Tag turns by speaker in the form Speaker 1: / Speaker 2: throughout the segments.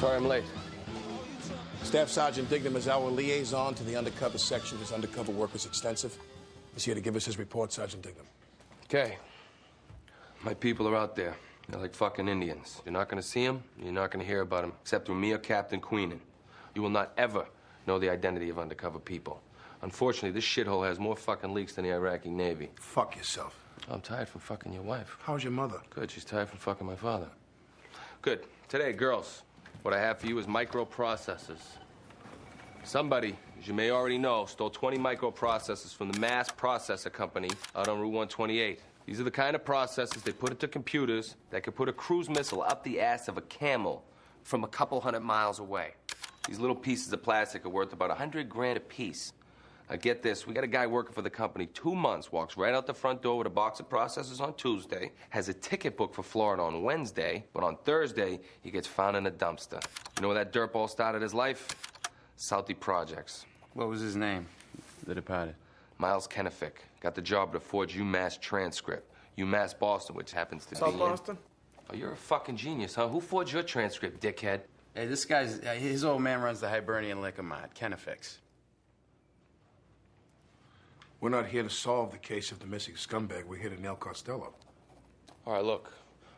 Speaker 1: Sorry I'm late.
Speaker 2: Staff Sergeant Dignam is our liaison to the undercover section. His undercover work is extensive. He's here to give us his report, Sergeant Dignam.
Speaker 1: Okay. My people are out there. They're like fucking Indians. You're not gonna see them, you're not gonna hear about them, except through me or Captain Queenan. You will not ever know the identity of undercover people. Unfortunately, this shithole has more fucking leaks than the Iraqi Navy.
Speaker 2: Fuck yourself.
Speaker 1: I'm tired from fucking your wife.
Speaker 2: How's your mother?
Speaker 1: Good, she's tired from fucking my father. Good. Today, girls, what I have for you is microprocessors. Somebody, as you may already know, stole 20 microprocessors from the Mass Processor Company out on Route 128. These are the kind of processors they put into computers that could put a cruise missile up the ass of a camel from a couple hundred miles away. These little pieces of plastic are worth about a hundred grand a piece. Now get this, we got a guy working for the company two months, walks right out the front door with a box of processors on Tuesday, has a ticket booked for Florida on Wednesday, but on Thursday, he gets found in a dumpster. You know where that dirtball started his life? Southie Projects.
Speaker 3: What was his name? The departed.
Speaker 1: Miles Kenefick got the job to forge UMass transcript. UMass Boston, which happens to
Speaker 2: South
Speaker 1: be in-
Speaker 2: Boston?
Speaker 1: Oh, you're a fucking genius, huh? Who forged your transcript, dickhead?
Speaker 3: Hey, this guy's uh, his old man runs the Hibernian Liquor Mart, Kenefick's.
Speaker 2: We're not here to solve the case of the missing scumbag. We're here to nail Costello.
Speaker 1: All right, look.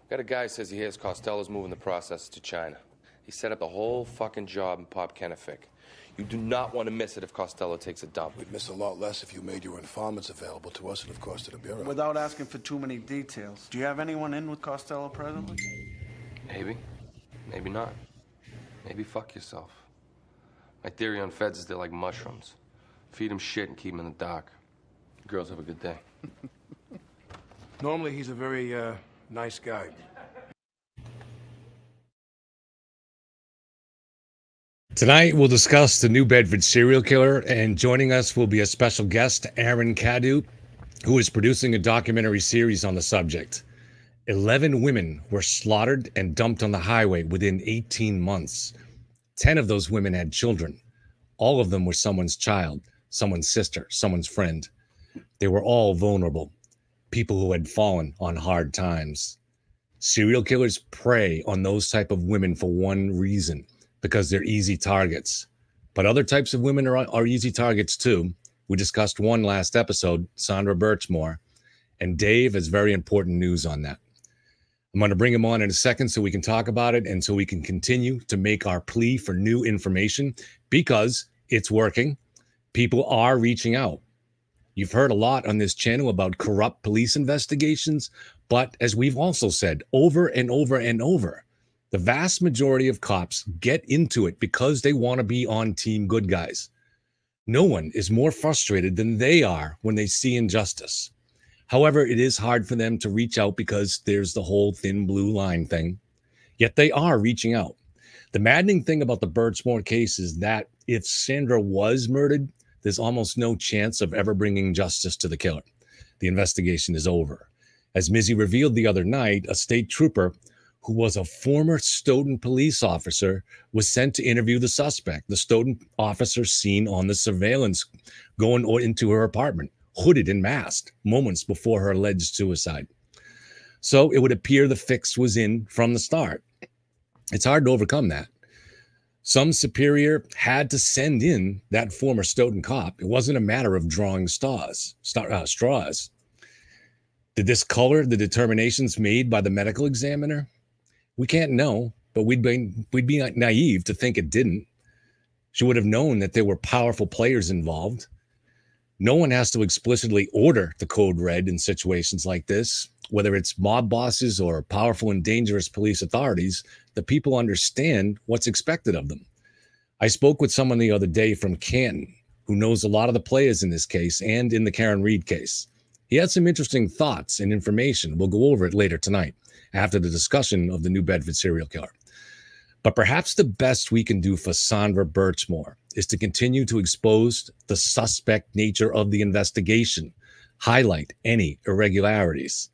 Speaker 1: Got a guy who says he hears Costello's moving the process to China. He set up the whole fucking job in Pop Kenefick. You do not want to miss it if Costello takes a dump.
Speaker 2: We'd miss a lot less if you made your informants available to us and, of course, to the Bureau.
Speaker 4: Without asking for too many details, do you have anyone in with Costello presently?
Speaker 1: Maybe. Maybe not. Maybe fuck yourself. My theory on feds is they're like mushrooms. Feed them shit and keep them in the dark. Girls have a good day.
Speaker 2: Normally, he's a very uh, nice guy.
Speaker 5: Tonight, we'll discuss the New Bedford serial killer, and joining us will be a special guest, Aaron Cadjieux, who is producing a documentary series on the subject. 11 women were slaughtered and dumped on the highway within 18 months. 10 of those women had children. All of them were someone's child, someone's sister, someone's friend. They were all vulnerable, people who had fallen on hard times. Serial killers prey on those type of women for one reason because they're easy targets. But other types of women are, are easy targets too. We discussed one last episode, Sandra Birchmore, and Dave has very important news on that. I'm going to bring him on in a second so we can talk about it and so we can continue to make our plea for new information because it's working. People are reaching out. You've heard a lot on this channel about corrupt police investigations, but as we've also said over and over and over, the vast majority of cops get into it because they want to be on team good guys. No one is more frustrated than they are when they see injustice. However, it is hard for them to reach out because there's the whole thin blue line thing. Yet they are reaching out. The maddening thing about the Birchmore case is that if Sandra was murdered, there's almost no chance of ever bringing justice to the killer. The investigation is over. As Mizzy revealed the other night, a state trooper who was a former Stoughton police officer, was sent to interview the suspect. The Stoughton officer seen on the surveillance going into her apartment, hooded and masked, moments before her alleged suicide. So it would appear the fix was in from the start. It's hard to overcome that. Some superior had to send in that former Stoughton cop. It wasn't a matter of drawing straws. Uh, straws. Did this color the determinations made by the medical examiner? We can't know, but we'd be we'd be naive to think it didn't. She would have known that there were powerful players involved. No one has to explicitly order the code red in situations like this, whether it's mob bosses or powerful and dangerous police authorities. The people understand what's expected of them. I spoke with someone the other day from Canton who knows a lot of the players in this case and in the Karen Read case. He had some interesting thoughts and information. We'll go over it later tonight after the discussion of the New Bedford serial killer. But perhaps the best we can do for Sandra Birchmore is to continue to expose the suspect nature of the investigation, highlight any irregularities.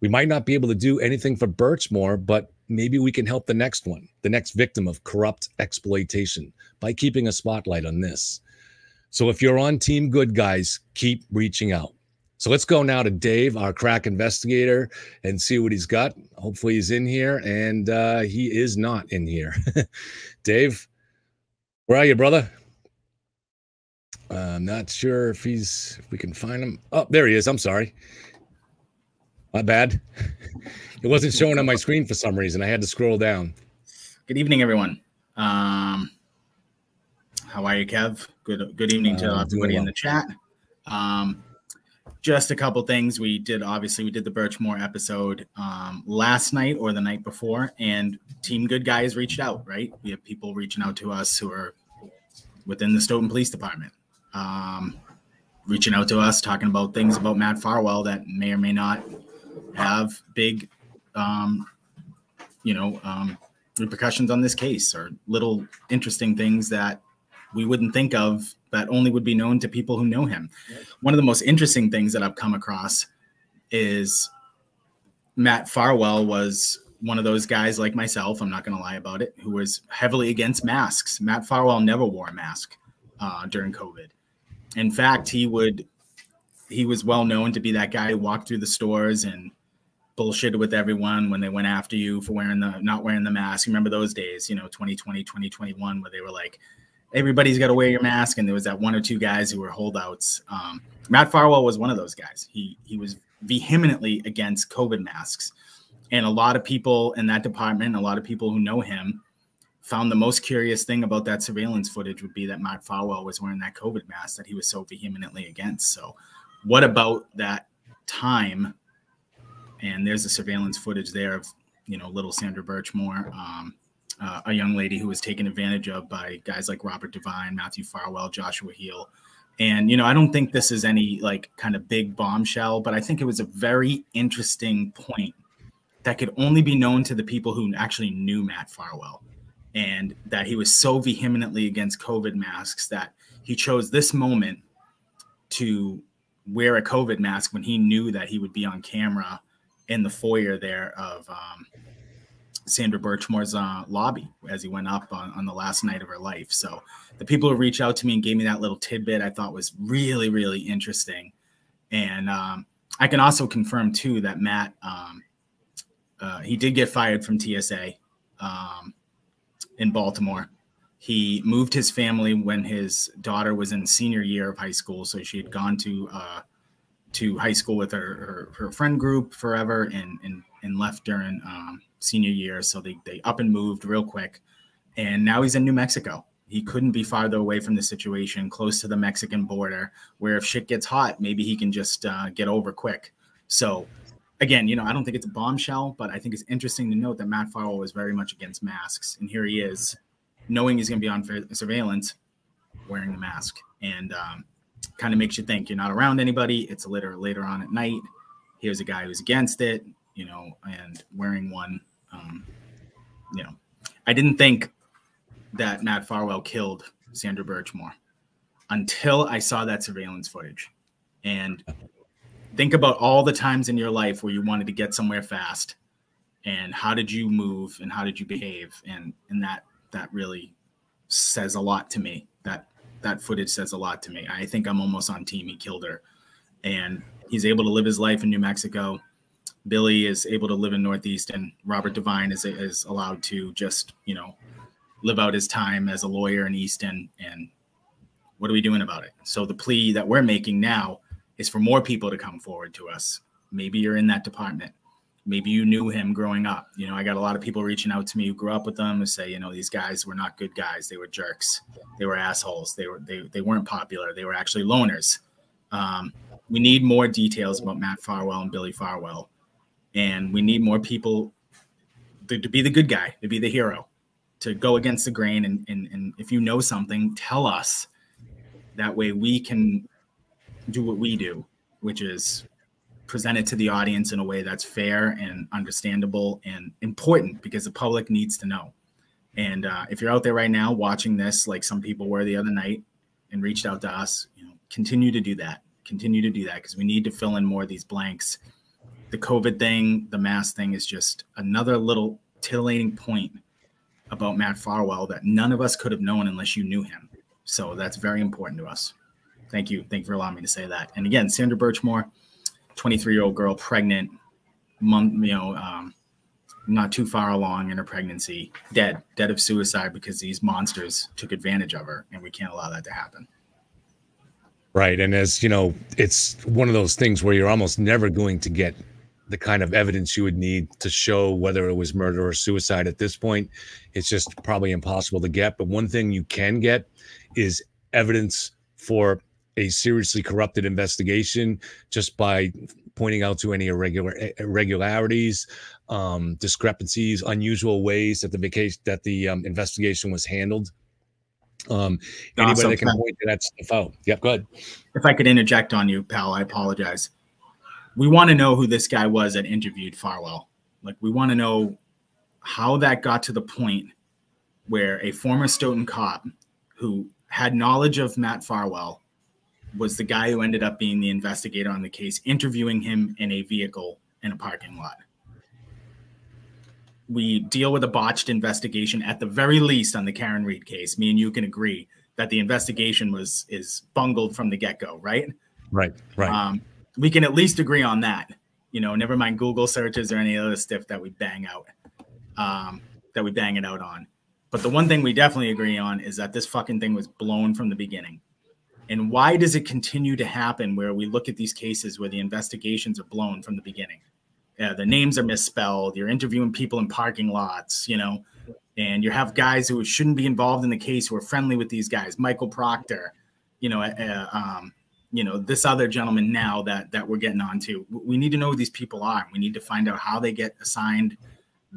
Speaker 5: We might not be able to do anything for Birchmore, but maybe we can help the next one, the next victim of corrupt exploitation, by keeping a spotlight on this. So if you're on Team Good Guys, keep reaching out. So let's go now to Dave, our crack investigator, and see what he's got. Hopefully, he's in here, and uh, he is not in here. Dave, where are you, brother? I'm not sure if he's if we can find him. Oh, there he is. I'm sorry. My bad. it wasn't showing on my screen for some reason. I had to scroll down.
Speaker 6: Good evening, everyone. Um, how are you, Kev? Good good evening to
Speaker 5: Uh,
Speaker 6: everybody
Speaker 5: doing
Speaker 6: in the chat. Um, just a couple things. We did obviously we did the Birchmore episode um, last night or the night before, and Team Good Guys reached out. Right, we have people reaching out to us who are within the Stoughton Police Department, um, reaching out to us, talking about things about Matt Farwell that may or may not have big, um, you know, um, repercussions on this case or little interesting things that we wouldn't think of that only would be known to people who know him. One of the most interesting things that I've come across is Matt Farwell was one of those guys like myself, I'm not going to lie about it, who was heavily against masks. Matt Farwell never wore a mask uh, during COVID. In fact, he would he was well known to be that guy who walked through the stores and bullshitted with everyone when they went after you for wearing the not wearing the mask. You remember those days, you know, 2020, 2021, where they were like, everybody's got to wear your mask, and there was that one or two guys who were holdouts. Um, Matt Farwell was one of those guys. He he was vehemently against COVID masks, and a lot of people in that department, a lot of people who know him, found the most curious thing about that surveillance footage would be that Matt Farwell was wearing that COVID mask that he was so vehemently against. So, what about that time? And there's the surveillance footage there of you know little Sandra Birchmore. Um, uh, a young lady who was taken advantage of by guys like Robert Devine, Matthew Farwell, Joshua Heal. And, you know, I don't think this is any like kind of big bombshell, but I think it was a very interesting point that could only be known to the people who actually knew Matt Farwell and that he was so vehemently against COVID masks that he chose this moment to wear a COVID mask when he knew that he would be on camera in the foyer there of um, Sandra Birchmore's uh, lobby as he went up on, on the last night of her life. So the people who reached out to me and gave me that little tidbit I thought was really, really interesting. And um, I can also confirm too that Matt, um, uh, he did get fired from TSA um, in Baltimore. He moved his family when his daughter was in senior year of high school. So she had gone to uh, to high school with her, her, her friend group forever and, and, and left during um, senior year. So they, they up and moved real quick. And now he's in New Mexico. He couldn't be farther away from the situation, close to the Mexican border, where if shit gets hot, maybe he can just uh, get over quick. So, again, you know, I don't think it's a bombshell, but I think it's interesting to note that Matt Farwell was very much against masks. And here he is, knowing he's going to be on surveillance, wearing the mask. And um, kind of makes you think you're not around anybody. It's later later on at night. Here's a guy who's against it, you know, and wearing one. Um, you know, I didn't think that Matt Farwell killed Sandra Birchmore until I saw that surveillance footage. And think about all the times in your life where you wanted to get somewhere fast and how did you move and how did you behave and and that that really says a lot to me. That that footage says a lot to me. I think i'm almost on team he killed her. And he's able to live his life in new mexico. Billy is able to live in northeast and robert devine is, is allowed to just you know live out his time as a lawyer in easton and what are we doing about it? So the plea that we're making now is for more people to come forward to us. Maybe you're in that department maybe you knew him growing up. You know, I got a lot of people reaching out to me who grew up with them and say, you know, these guys were not good guys. They were jerks. They were assholes. They were they they weren't popular. They were actually loners. Um, we need more details about Matt Farwell and Billy Farwell, and we need more people to, to be the good guy, to be the hero, to go against the grain. And, and and if you know something, tell us. That way, we can do what we do, which is present it to the audience in a way that's fair and understandable and important because the public needs to know. And uh, if you're out there right now watching this, like some people were the other night, and reached out to us, you know, continue to do that. Continue to do that because we need to fill in more of these blanks. The COVID thing, the mask thing is just another little titillating point about Matt Farwell that none of us could have known unless you knew him. So that's very important to us. Thank you. Thank you for allowing me to say that. And again, Sandra Birchmore, 23 year old girl pregnant, month, you know, um, not too far along in her pregnancy, dead, dead of suicide because these monsters took advantage of her, and we can't allow that to happen.
Speaker 5: Right. And as you know, it's one of those things where you're almost never going to get the kind of evidence you would need to show whether it was murder or suicide at this point. It's just probably impossible to get. But one thing you can get is evidence for a seriously corrupted investigation just by pointing out to any irregular irregularities, um, discrepancies, unusual ways that the vacation that the um, investigation was handled. Um, anybody
Speaker 6: Awesome.
Speaker 5: that can point to that stuff out. Yep, go ahead.
Speaker 6: If I could interject on you, pal, I apologize. We want to know who this guy was that interviewed Farwell. Like, we want to know how that got to the point where a former Stoughton cop who had knowledge of Matt Farwell was the guy who ended up being the investigator on the case, interviewing him in a vehicle in a parking lot. We deal with a botched investigation at the very least on the Karen Read case. Me and you can agree that the investigation was is bungled from the get-go, right?
Speaker 5: Right, right.
Speaker 6: Um, we can at least agree on that. You know, never mind Google searches or any other stuff that we bang out, um, that we bang it out on. But the one thing we definitely agree on is that this fucking thing was blown from the beginning. And why does it continue to happen where we look at these cases where the investigations are blown from the beginning? Yeah, the names are misspelled. You're interviewing people in parking lots, you know, and you have guys who shouldn't be involved in the case who are friendly with these guys. Michael Proctor, you know, uh, um, you know, this other gentleman now that that we're getting on to. We need to know who these people are. We need to find out how they get assigned,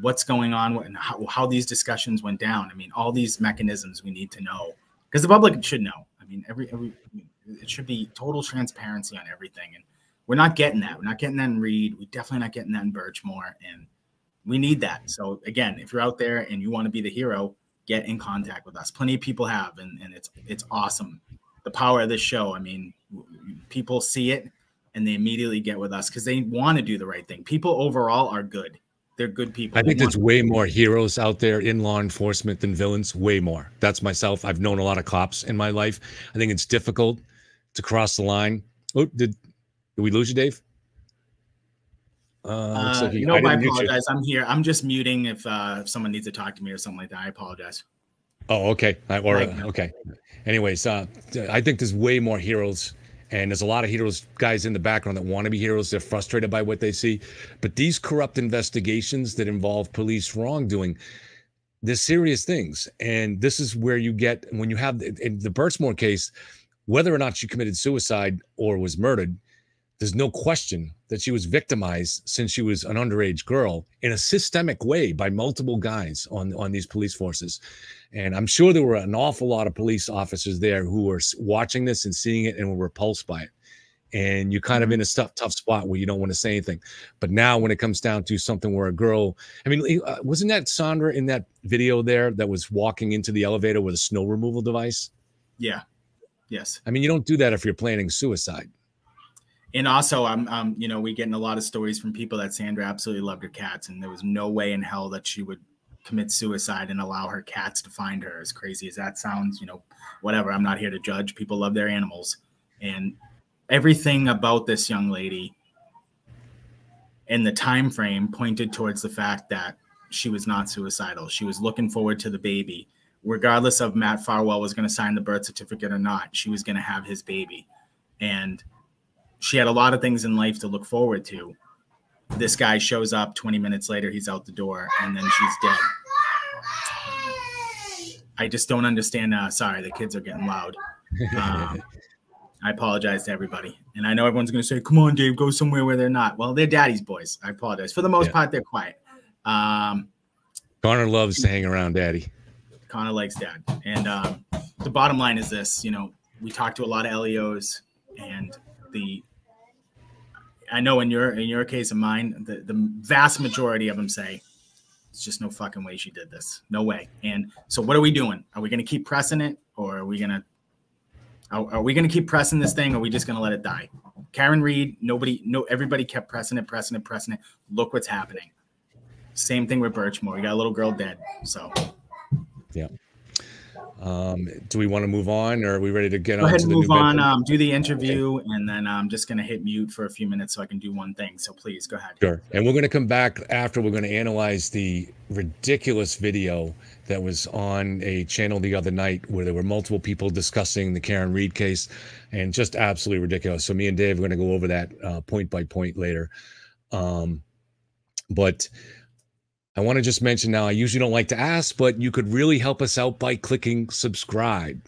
Speaker 6: what's going on, and how, how these discussions went down. I mean, all these mechanisms we need to know because the public should know. Mean, every every it should be total transparency on everything, and we're not getting that. We're not getting that in Read. We're definitely not getting that in Birchmore, and we need that. So again, if you're out there and you want to be the hero, get in contact with us. Plenty of people have, and, and it's it's awesome. The power of this show. I mean, people see it and they immediately get with us because they want to do the right thing. People overall are good. They're good people.
Speaker 5: I think there's way more heroes out there in law enforcement than villains. Way more. That's myself. I've known a lot of cops in my life. I think it's difficult to cross the line. Oh, did did we lose you, Dave? Uh,
Speaker 6: Uh,
Speaker 5: like you-
Speaker 6: no, I,
Speaker 5: you.
Speaker 6: apologize. I'm here. I'm just muting if uh, if someone needs to talk to me or something like that. I apologize.
Speaker 5: Oh, okay. I, or
Speaker 6: Right.
Speaker 5: okay. Anyways, uh, I think there's way more heroes, and there's a lot of heroes guys in the background that want to be heroes. They're frustrated by what they see, but these corrupt investigations that involve police wrongdoing, they're serious things, and this is where you get when you have in the Birchmore case, whether or not she committed suicide or was murdered. There's no question that she was victimized since she was an underage girl in a systemic way by multiple guys on, on these police forces. And I'm sure there were an awful lot of police officers there who were watching this and seeing it and were repulsed by it. And you're kind of in a tough, tough spot where you don't want to say anything. But now, when it comes down to something where a girl, I mean, uh, wasn't that Sandra in that video there that was walking into the elevator with a snow removal device?
Speaker 6: Yeah. Yes.
Speaker 5: I mean, you don't do that if you're planning suicide.
Speaker 6: And also, I'm, um, you know, we getting a lot of stories from people that Sandra absolutely loved her cats, and there was no way in hell that she would commit suicide and allow her cats to find her. As crazy as that sounds, you know, whatever. I'm not here to judge. People love their animals, and everything about this young lady in the time frame pointed towards the fact that she was not suicidal. She was looking forward to the baby, regardless of Matt Farwell was going to sign the birth certificate or not. She was going to have his baby, and she had a lot of things in life to look forward to. This guy shows up 20 minutes later, he's out the door, and then she's dead. I just don't understand. Uh, sorry, the kids are getting loud. Um, I apologize to everybody. And I know everyone's going to say, come on, Dave, go somewhere where they're not. Well, they're daddy's boys. I apologize. For the most
Speaker 5: Yeah.
Speaker 6: part, they're quiet. Um,
Speaker 5: Connor loves to hang around daddy.
Speaker 6: Connor likes dad. And um, the bottom line is this: you know, we talk to a lot of LEOs, and the I know in your in your case and mine, the, the vast majority of them say it's just no fucking way she did this. No way. And so, what are we doing? Are we to keep pressing it, or are we to are, are we to keep pressing this thing, or are we just to let it die? Karen Read, nobody, no, everybody kept pressing it, pressing it, pressing it. Look what's happening. Same thing with Birchmore. We got a little girl dead. So
Speaker 5: Um, do we want to move on, or are we ready to get
Speaker 6: Go
Speaker 5: on
Speaker 6: ahead
Speaker 5: to
Speaker 6: and
Speaker 5: the
Speaker 6: move on. Um, do the interview, and then I'm just going to hit mute for a few minutes so I can do one thing. So please go ahead.
Speaker 5: Sure. And we're going to come back after we're going to analyze the ridiculous video that was on a channel the other night where there were multiple people discussing the Karen Read case and just absolutely ridiculous. So me and Dave are going to go over that uh, point by point later. Um, but I want to just mention now, I usually don't like to ask, but you could really help us out by clicking subscribe.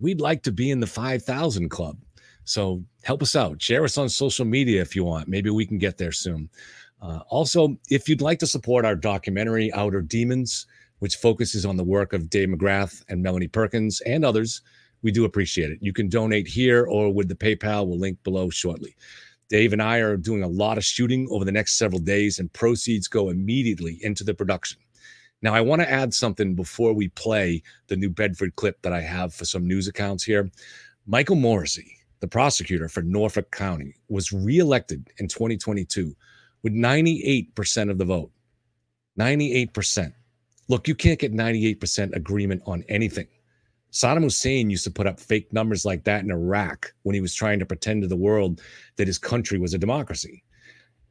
Speaker 5: We'd like to be in the 5,000 club. So help us out. Share us on social media if you want. Maybe we can get there soon. Uh, also, if you'd like to support our documentary, Outer Demons, which focuses on the work of Dave McGrath and Melanie Perkins and others, we do appreciate it. You can donate here or with the PayPal. We'll link below shortly. Dave and I are doing a lot of shooting over the next several days, and proceeds go immediately into the production. Now, I want to add something before we play the New Bedford clip that I have for some news accounts here. Michael Morrissey, the prosecutor for Norfolk County, was reelected in 2022 with 98% of the vote. 98%. Look, you can't get 98% agreement on anything. Saddam Hussein used to put up fake numbers like that in Iraq when he was trying to pretend to the world that his country was a democracy.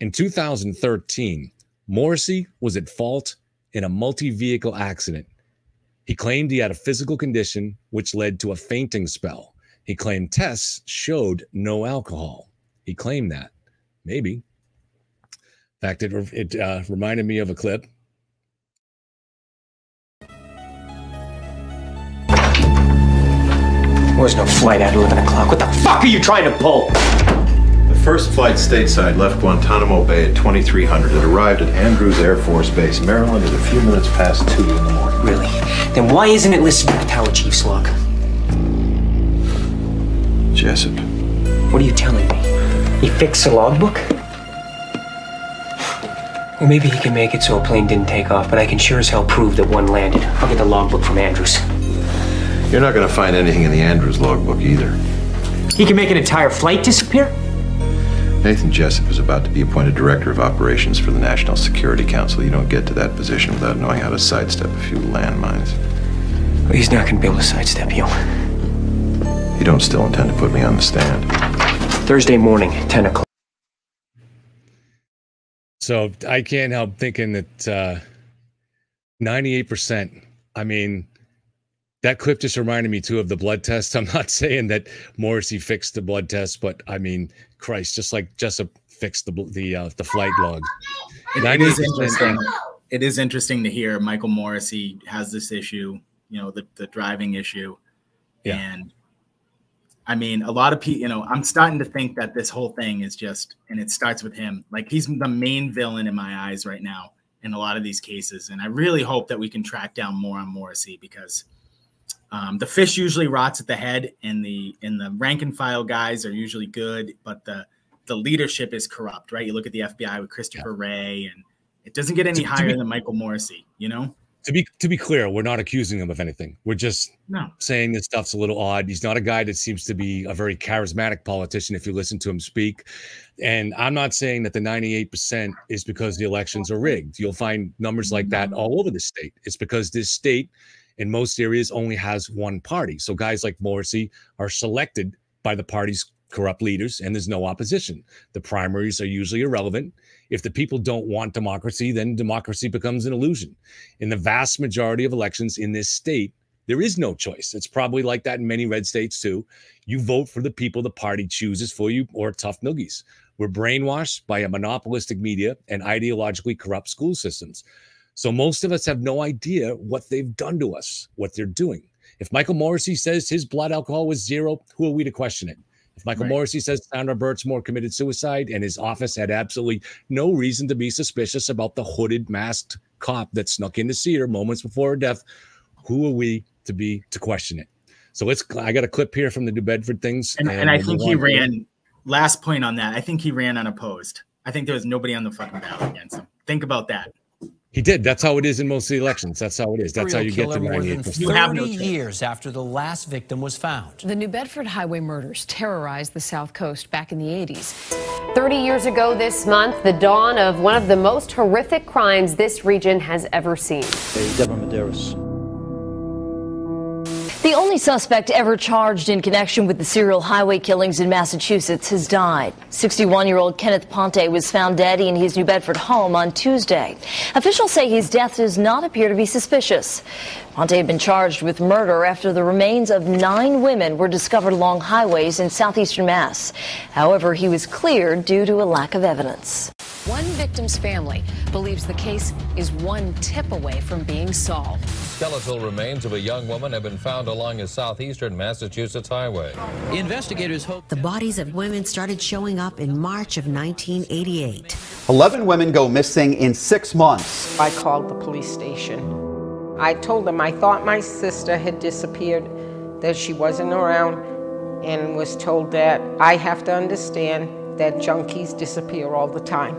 Speaker 5: In 2013, Morrissey was at fault in a multi vehicle accident. He claimed he had a physical condition which led to a fainting spell. He claimed tests showed no alcohol. He claimed that. Maybe. In fact, it, it uh, reminded me of a clip.
Speaker 7: Was no flight at 11 o'clock. What the fuck are you trying to pull?
Speaker 8: The first flight stateside left Guantanamo Bay at 2300. It arrived at Andrews Air Force Base, Maryland at a few minutes past 2 in the morning.
Speaker 7: Really? Then why isn't it listed in the tower chief's log?
Speaker 8: Jessup.
Speaker 7: What are you telling me? He fixed the logbook? Well, maybe he can make it so a plane didn't take off, but I can sure as hell prove that one landed. I'll get the logbook from Andrews.
Speaker 8: You're not going to find anything in the Andrews logbook either.
Speaker 7: He can make an entire flight disappear?
Speaker 8: Nathan Jessup is about to be appointed Director of Operations for the National Security Council. You don't get to that position without knowing how to sidestep a few landmines.
Speaker 7: Well, he's not going to be able to sidestep you.
Speaker 8: You don't still intend to put me on the stand.
Speaker 7: Thursday morning, 10 o'clock.
Speaker 5: So I can't help thinking that uh, 98%, I mean, that clip just reminded me too of the blood test. I'm not saying that Morrissey fixed the blood test, but I mean, Christ, just like Jessup fixed the the uh, the flight log.
Speaker 6: It, it is
Speaker 5: 98%.
Speaker 6: interesting. It is interesting to hear Michael Morrissey has this issue, you know, the, the driving issue.
Speaker 5: Yeah.
Speaker 6: And I mean, a lot of people, you know, I'm starting to think that this whole thing is just, and it starts with him. Like he's the main villain in my eyes right now in a lot of these cases. And I really hope that we can track down more on Morrissey because um, the fish usually rots at the head, and the and the rank and file guys are usually good, but the the leadership is corrupt, right? You look at the FBI with Christopher Wray, and it doesn't get any
Speaker 5: To- to
Speaker 6: higher
Speaker 5: be-
Speaker 6: than Michael Morrissey, you know?
Speaker 5: To be to be clear, we're not accusing him of anything. We're just
Speaker 6: No.
Speaker 5: saying this stuff's a little odd. He's not a guy that seems to be a very charismatic politician if you listen to him speak. And I'm not saying that the 98% is because the elections are rigged. You'll find numbers like that all over the state. It's because this state in most areas only has one party. So guys like Morrissey are selected by the party's corrupt leaders and there's no opposition. The primaries are usually irrelevant. If the people don't want democracy, then democracy becomes an illusion. In the vast majority of elections in this state, there is no choice. It's probably like that in many red states too. You vote for the people the party chooses for you or tough noogies. We're brainwashed by a monopolistic media and ideologically corrupt school systems. So most of us have no idea what they've done to us, what they're doing. If Michael Morrissey says his blood alcohol was zero, who are we to question it? If Michael
Speaker 6: Right.
Speaker 5: Morrissey says Sandra Birchmore committed suicide and his office had absolutely no reason to be suspicious about the hooded, masked cop that snuck in to see her moments before her death, who are we to be to question it? So let's. I got a clip here from the New Bedford things,
Speaker 6: And, and I think he ran, last point on that, I think he ran unopposed. I think there was nobody on the fucking ballot against him. Think about that.
Speaker 5: He did. That's how it is in most of the elections. That's how it is. That's how you get to
Speaker 9: killer more than
Speaker 5: 98%.
Speaker 6: You have
Speaker 9: 30
Speaker 6: no choice.
Speaker 9: years after the last victim was found.
Speaker 10: The New Bedford highway murders terrorized the South Coast back in the 80s.
Speaker 11: 30 years ago this month, the dawn of one of the most horrific crimes this region has ever seen.
Speaker 12: Hey, Deborah Medeiros. Only suspect ever charged in connection with the serial highway killings in Massachusetts has died. 61 year old Kenneth Ponte was found dead in his New Bedford home on Tuesday. Officials say his death does not appear to be suspicious. Ponte had been charged with murder after the remains of nine women were discovered along highways in southeastern Mass. However, he was cleared due to a lack of evidence.
Speaker 10: One victim's family believes the case is one tip away from being solved.
Speaker 13: Skeletal remains of a young woman have been found along a southeastern Massachusetts highway.
Speaker 14: Investigators hope the bodies of women started showing up in March of 1988.
Speaker 15: 11 women go missing in six months.
Speaker 16: I called the police station. I told them I thought my sister had disappeared, that she wasn't around, and was told that I have to understand that junkies disappear all the time.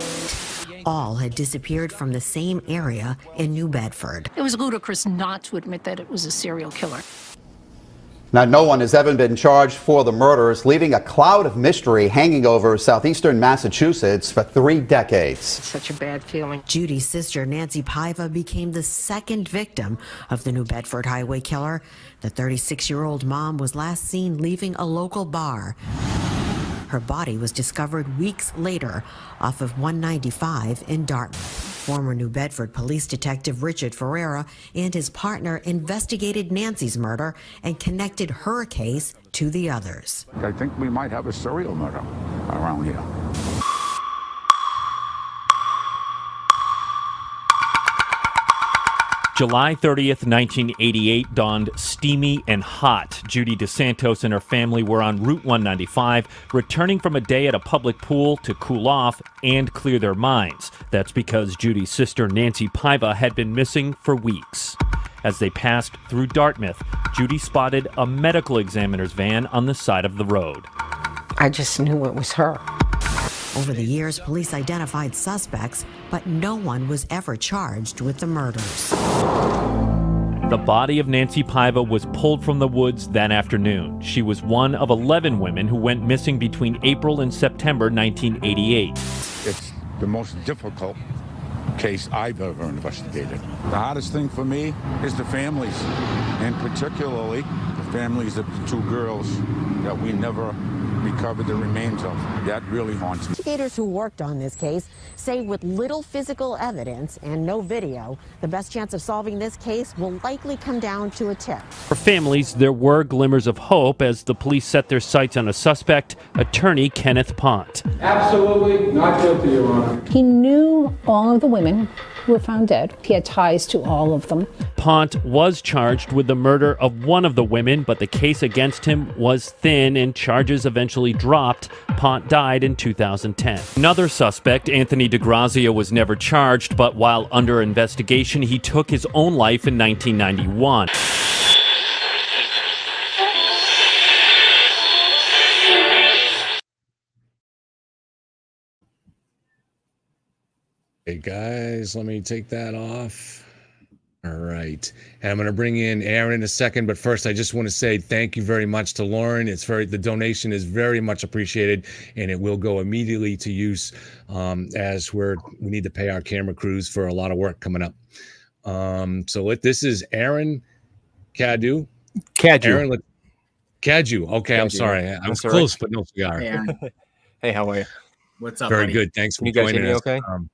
Speaker 14: All had disappeared from the same area in New Bedford.
Speaker 17: It was ludicrous not to admit that it was a serial killer.
Speaker 15: Now, no one has ever been charged for the murders, leaving a cloud of mystery hanging over southeastern Massachusetts for three decades.
Speaker 16: Such a bad feeling.
Speaker 14: Judy's sister, Nancy Paiva, became the second victim of the New Bedford highway killer. The 36 year old mom was last seen leaving a local bar. Her body was discovered weeks later off of 195 in Dartmouth. Former New Bedford police detective Richard Ferreira and his partner investigated Nancy's murder and connected her case to the others.
Speaker 18: I think we might have a serial murder around here.
Speaker 19: July 30th, 1988 dawned steamy and hot. Judy DeSantos and her family were on Route 195, returning from a day at a public pool to cool off and clear their minds. That's because Judy's sister, Nancy Paiva, had been missing for weeks. As they passed through Dartmouth, Judy spotted a medical examiner's van on the side of the road.
Speaker 16: I just knew it was her.
Speaker 14: Over the years, police identified suspects, but no one was ever charged with the murders.
Speaker 19: The body of Nancy Paiva was pulled from the woods that afternoon. She was one of 11 women who went missing between April and September 1988.
Speaker 18: It's the most difficult case I've ever investigated. The hardest thing for me is the families, and particularly the families of the two girls that we never recovered the remains of. That really haunts me.
Speaker 20: Investigators who worked on this case say with little physical evidence and no video, the best chance of solving this case will likely come down to a tip.
Speaker 19: For families, there were glimmers of hope as the police set their sights on a suspect, attorney Kenneth Ponte.
Speaker 21: Absolutely not guilty, Your Honor.
Speaker 22: He knew all of the women who were found dead. He had ties to all of them.
Speaker 19: Ponte was charged with the murder of one of the women, but the case against him was thin and charges eventually dropped. Ponte died in 2010. Another suspect, Anthony DeGrazia, was never charged, but while under investigation, he took his own life in 1991.
Speaker 5: Hey guys, let me take that off. All right. And I'm going to bring in Aaron in a second, but first I just want to say thank you very much to Lauren. It's very the donation is very much appreciated and it will go immediately to use um, as we're we need to pay our camera crews for a lot of work coming up. Um, so let this is Aaron Cadu.
Speaker 23: Cadu.
Speaker 5: Aaron let, Cadu. Okay, I'm sorry. I was
Speaker 23: That's
Speaker 5: close,
Speaker 23: right.
Speaker 5: but no cigar.
Speaker 23: Hey, Hey, how are you?
Speaker 6: What's up,
Speaker 5: Very
Speaker 6: buddy?
Speaker 5: good. Thanks for
Speaker 23: Can you
Speaker 5: joining
Speaker 23: hear me
Speaker 5: us.
Speaker 23: okay?
Speaker 5: Um,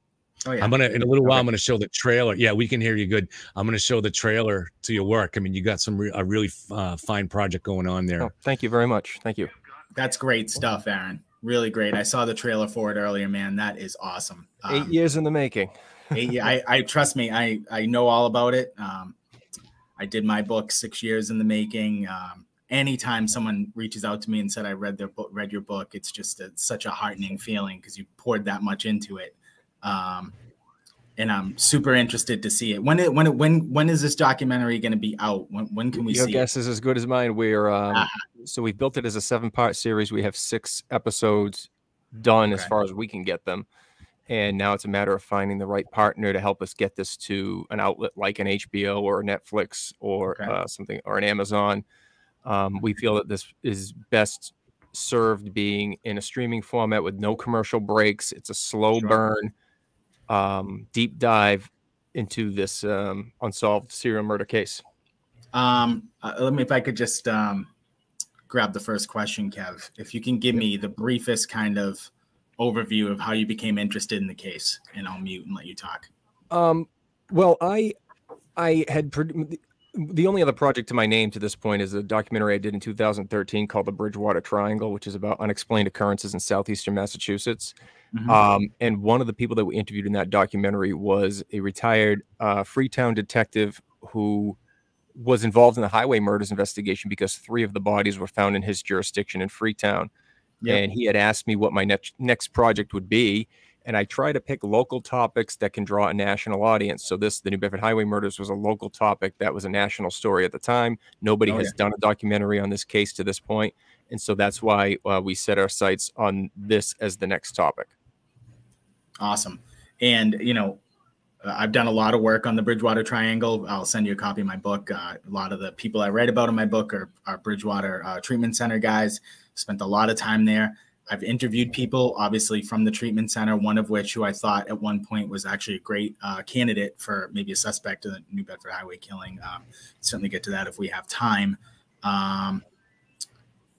Speaker 6: Oh, yeah.
Speaker 5: I'm gonna in a little while. I'm gonna show the trailer. Yeah, we can hear you good. I'm gonna show the trailer to your work. I mean, you got some re- a really uh, fine project going on there.
Speaker 23: Oh, thank you very much. Thank you.
Speaker 6: That's great stuff, Aaron. Really great. I saw the trailer for it earlier, man. That is awesome.
Speaker 23: Eight years in the making.
Speaker 6: eight, ye- I, I trust me. I, I know all about it. Um, I did my book six years in the making. Um, anytime someone reaches out to me and said I read their book, read your book, it's just a, such a heartening feeling because you poured that much into it. Um, and I'm super interested to see it. When it when it when when is this documentary going to be out? When when can we
Speaker 23: Your
Speaker 6: see Your
Speaker 23: guess
Speaker 6: it?
Speaker 23: is as good as mine. We're um,
Speaker 6: Ah.
Speaker 23: so we've built it as a seven-part series. We have six episodes done as far as we can get them, and now it's a matter of finding the right partner to help us get this to an outlet like an HBO or a Netflix or
Speaker 6: Okay.
Speaker 23: uh, something or an Amazon. Um, we feel that this is best served being in a streaming format with no commercial breaks. It's a slow
Speaker 6: Sure.
Speaker 23: burn, um, deep dive into this um, unsolved serial murder case.
Speaker 6: Um, uh, let me, if I could just um, grab the first question, Kev. If you can give me the briefest kind of overview of how you became interested in the case, and I'll mute and let you talk.
Speaker 23: Um, well, I I had the only other project to my name to this point is a documentary I did in 2013 called The Bridgewater Triangle, which is about unexplained occurrences in southeastern Massachusetts. Mm-hmm. Um, and one of the people that we interviewed in that documentary was a retired uh, Freetown detective who was involved in the highway murders investigation because three of the bodies were found in his jurisdiction in Freetown. Yep. And he had asked me what my next next project would be and I try to pick local topics that can draw a national audience. So this, the New Bedford Highway murders, was a local topic that was a national story at the time. Nobody oh, has yeah. done a documentary on this case to this point, and so that's why uh, we set our sights on this as the next topic.
Speaker 6: Awesome, and you know. I've done a lot of work on the Bridgewater Triangle. I'll send you a copy of my book. Uh, a lot of the people I write about in my book are, are Bridgewater uh, Treatment Center guys. Spent a lot of time there I've interviewed people, obviously from the treatment center, one of which who I thought at one point was actually a great uh, candidate for maybe a suspect in the New Bedford Highway killing. Um, certainly get to that if we have time. Um,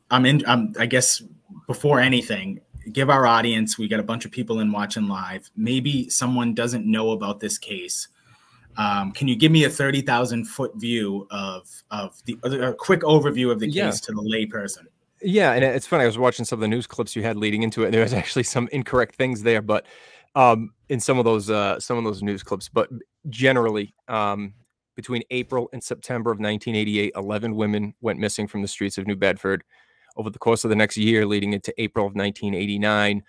Speaker 6: I'm in. I guess before anything, give our audience. We got a bunch of people in watching live. Maybe someone doesn't know about this case. Um, can you give me a thirty thousand foot view of of the a quick overview of the case yeah. to the layperson?
Speaker 23: Yeah, and it's funny. I was watching some of the news clips you had leading into it. And there was actually some incorrect things there, but um, in some of those uh, some of those news clips. But generally, um, between April and September of 1988, 11 women went missing from the streets of New Bedford. Over the course of the next year, leading into April of 1989,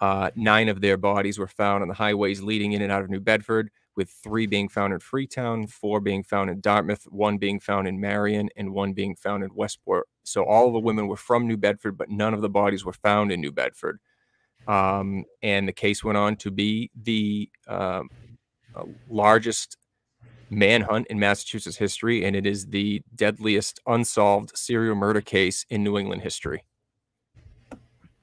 Speaker 23: uh, nine of their bodies were found on the highways leading in and out of New Bedford with three being found in Freetown, four being found in Dartmouth, one being found in Marion, and one being found in Westport. So all the women were from New Bedford, but none of the bodies were found in New Bedford. Um, and the case went on to be the uh, largest manhunt in Massachusetts history, and it is the deadliest unsolved serial murder case in New England history.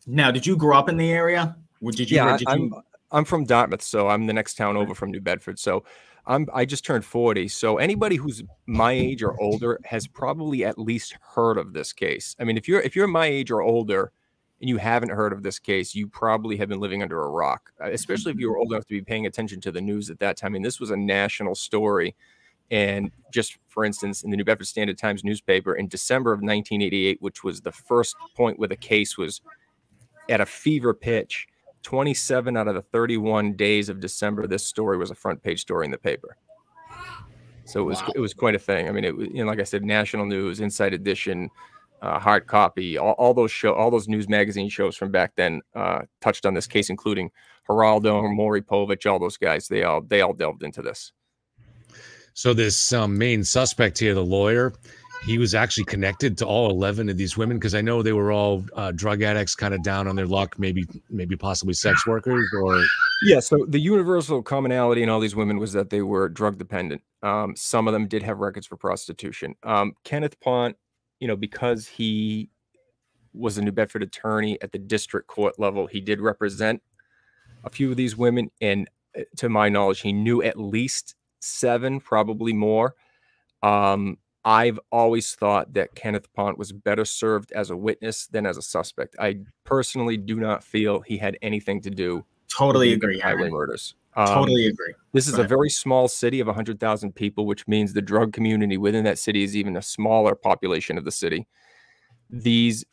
Speaker 6: Now, did you grow up in the area? Or did you?
Speaker 23: Yeah,
Speaker 6: did
Speaker 23: you... I'm from Dartmouth, so I'm the next town over from New Bedford. So I'm I just turned 40. So anybody who's my age or older has probably at least heard of this case. I mean, if you're if you're my age or older and you haven't heard of this case, you probably have been living under a rock, uh, especially if you were old enough to be paying attention to the news at that time. I mean, this was a national story. And just for instance, in the New Bedford Standard Times newspaper in December of 1988, which was the first point where the case was at a fever pitch, 27 out of the 31 days of December, this story was a front page story in the paper. So it was wow. it was quite a thing. I mean, it was you know, like I said, national news, Inside Edition, uh, hard copy, all, all, those show, all those news magazine shows from back then uh, touched on this case, including Geraldo, Maury Povich, all those guys. They all they all delved into this.
Speaker 5: So this um, main suspect here, the lawyer, he was actually connected to all 11 of these women because i know they were all uh, drug addicts kind of down on their luck maybe maybe possibly sex workers or
Speaker 23: yeah so the universal commonality in all these women was that they were drug dependent um, some of them did have records for prostitution um, kenneth ponte you know because he was a new bedford attorney at the district court level he did represent a few of these women and uh, to my knowledge he knew at least seven probably more um, I've always thought that Kenneth Ponte was better served as a witness than as a suspect. I personally do not feel he had anything to do.
Speaker 6: Totally agree.
Speaker 23: Highway murders.
Speaker 6: Um, totally agree.
Speaker 23: This is a very small city of 100,000 people, which means the drug community within that city is even a smaller population of the city. These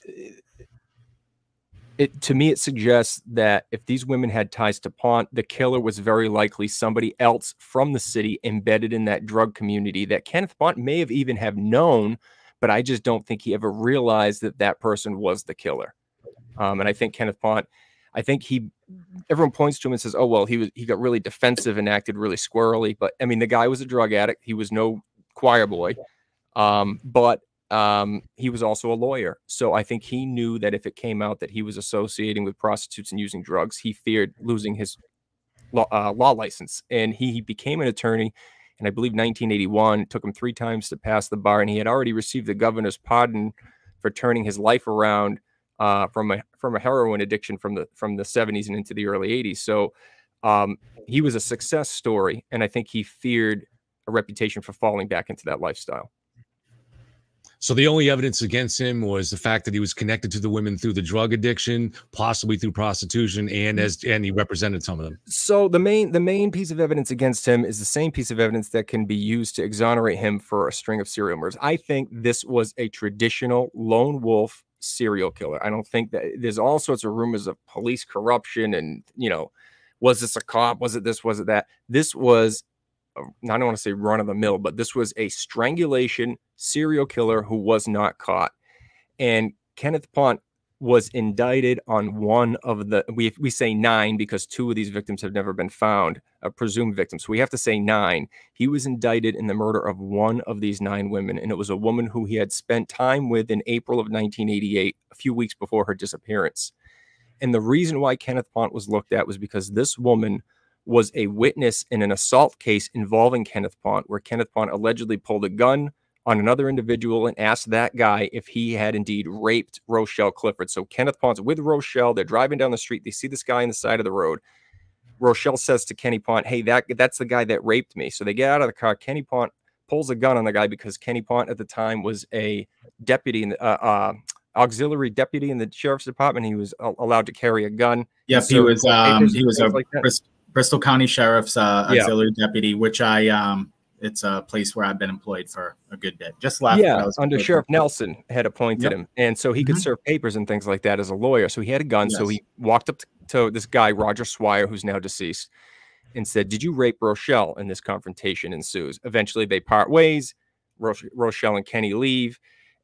Speaker 23: it to me it suggests that if these women had ties to Ponte, the killer was very likely somebody else from the city embedded in that drug community that Kenneth Ponte may have even have known, but I just don't think he ever realized that that person was the killer. Um, and I think Kenneth Ponte, I think he, everyone points to him and says, "Oh well, he was he got really defensive and acted really squirrely." But I mean, the guy was a drug addict. He was no choir boy. Um, but um, he was also a lawyer. So I think he knew that if it came out that he was associating with prostitutes and using drugs, he feared losing his law, uh, law license. And he, he became an attorney. And I believe 1981 it took him three times to pass the bar. And he had already received the governor's pardon for turning his life around uh, from a from a heroin addiction from the from the 70s and into the early 80s. So um, he was a success story, and I think he feared a reputation for falling back into that lifestyle.
Speaker 5: So the only evidence against him was the fact that he was connected to the women through the drug addiction, possibly through prostitution, and as and he represented some of them.
Speaker 23: So the main the main piece of evidence against him is the same piece of evidence that can be used to exonerate him for a string of serial murders. I think this was a traditional lone wolf serial killer. I don't think that there's all sorts of rumors of police corruption and you know, was this a cop? Was it this? Was it that? This was um, I don't want to say run of the mill, but this was a strangulation serial killer who was not caught. And Kenneth Ponte was indicted on one of the we we say nine because two of these victims have never been found, a presumed victim. So we have to say nine. He was indicted in the murder of one of these nine women, and it was a woman who he had spent time with in April of 1988, a few weeks before her disappearance. And the reason why Kenneth Ponte was looked at was because this woman was a witness in an assault case involving Kenneth Ponte, where Kenneth Ponte allegedly pulled a gun on another individual and asked that guy if he had indeed raped Rochelle Clifford. So Kenneth Ponte's with Rochelle. They're driving down the street. They see this guy on the side of the road. Rochelle says to Kenny Ponte, "Hey, that that's the guy that raped me." So they get out of the car. Kenny Ponte pulls a gun on the guy because Kenny Ponte at the time was a deputy in the, uh, uh, auxiliary deputy in the sheriff's department. He was allowed to carry a gun.
Speaker 6: Yep, he was. Um, he was a like Bristol, Bristol County Sheriff's uh, auxiliary yeah. deputy, which I um, it's a place where I've been employed for a good bit. Just left.
Speaker 23: Yeah, under Sheriff Nelson had appointed yep. him, and so he mm-hmm. could serve papers and things like that as a lawyer. So he had a gun. Yes. So he walked up to this guy Roger Swire, who's now deceased, and said, "Did you rape Rochelle?" And this confrontation ensues. Eventually, they part ways. Rochelle and Kenny leave,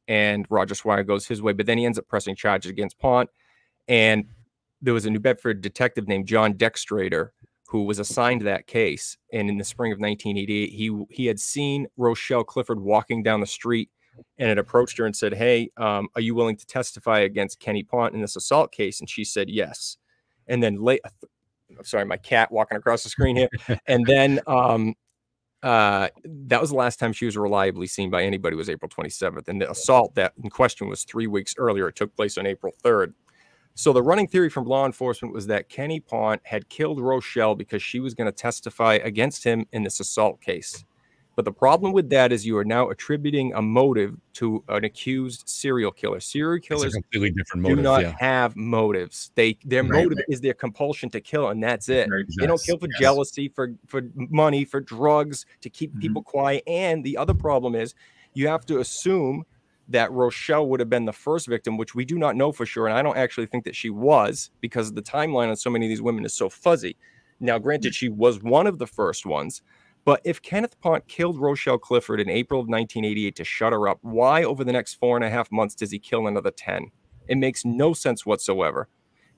Speaker 23: and Roger Swire goes his way. But then he ends up pressing charges against Ponte, and there was a New Bedford detective named John Dextrader who was assigned that case. And in the spring of 1988, he he had seen Rochelle Clifford walking down the street and had approached her and said, "Hey, um, are you willing to testify against Kenny Ponte in this assault case?" And she said yes. And then late, sorry, my cat walking across the screen here. and then um, uh, that was the last time she was reliably seen by anybody. Was April 27th, and the assault that in question was three weeks earlier. It took place on April 3rd. So the running theory from law enforcement was that Kenny Ponte had killed Rochelle because she was going to testify against him in this assault case. But the problem with that is you are now attributing a motive to an accused serial killer. Serial killers
Speaker 5: completely different motive,
Speaker 23: do not
Speaker 5: yeah.
Speaker 23: have motives. They their right, motive right. is their compulsion to kill, and that's it. Right, they don't kill for yes. jealousy, for for money, for drugs, to keep mm-hmm. people quiet. And the other problem is you have to assume that Rochelle would have been the first victim, which we do not know for sure. And I don't actually think that she was because the timeline on so many of these women is so fuzzy. Now, granted, she was one of the first ones, but if Kenneth Ponte killed Rochelle Clifford in April of 1988 to shut her up, why over the next four and a half months does he kill another 10? It makes no sense whatsoever.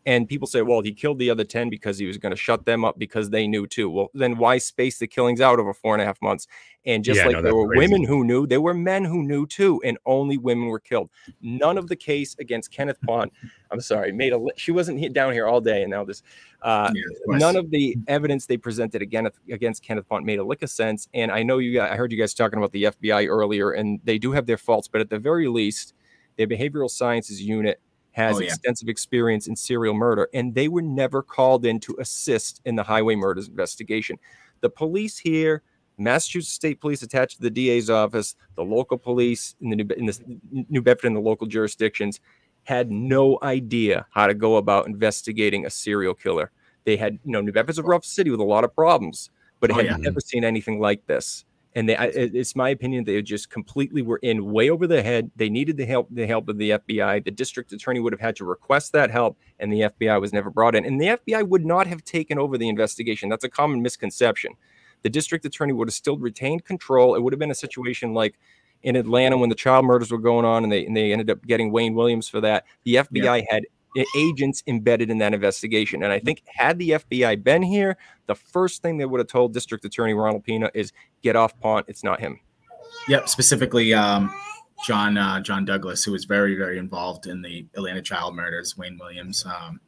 Speaker 23: And people say, well, he killed the other 10 because he was going to shut them up because they knew too. Well, then why space the killings out over four and a half months? And just yeah, like no, there were crazy. women who knew, there were men who knew too, and only women were killed. None of the case against Kenneth Ponte, I'm sorry, made a, she wasn't down here all day. And now this, uh, yeah, none of the evidence they presented again against Kenneth Ponte made a lick of sense. And I know you, I heard you guys talking about the FBI earlier, and they do have their faults, but at the very least, their behavioral sciences unit has oh, yeah. extensive experience in serial murder, and they were never called in to assist in the highway murders investigation. The police here, Massachusetts State Police attached to the DA's office, the local police in the New, in the New Bedford and the local jurisdictions had no idea how to go about investigating a serial killer. They had, you know, New Bedford's a rough city with a lot of problems, but oh, had yeah. never seen anything like this and they, it's my opinion they just completely were in way over the head. They needed the help, the help of the FBI. The district attorney would have had to request that help, and the FBI was never brought in. And the FBI would not have taken over the investigation. That's a common misconception. The district attorney would have still retained control. It would have been a situation like in Atlanta when the child murders were going on, and they and they ended up getting Wayne Williams for that. The FBI yeah. had agents embedded in that investigation. And I think had the FBI been here, the first thing they would have told District Attorney Ronald Pina is get off Ponte. It's not him.
Speaker 6: Yep, specifically um, John uh, John Douglas, who was very very involved in the Atlanta child murders. Wayne Williams, um,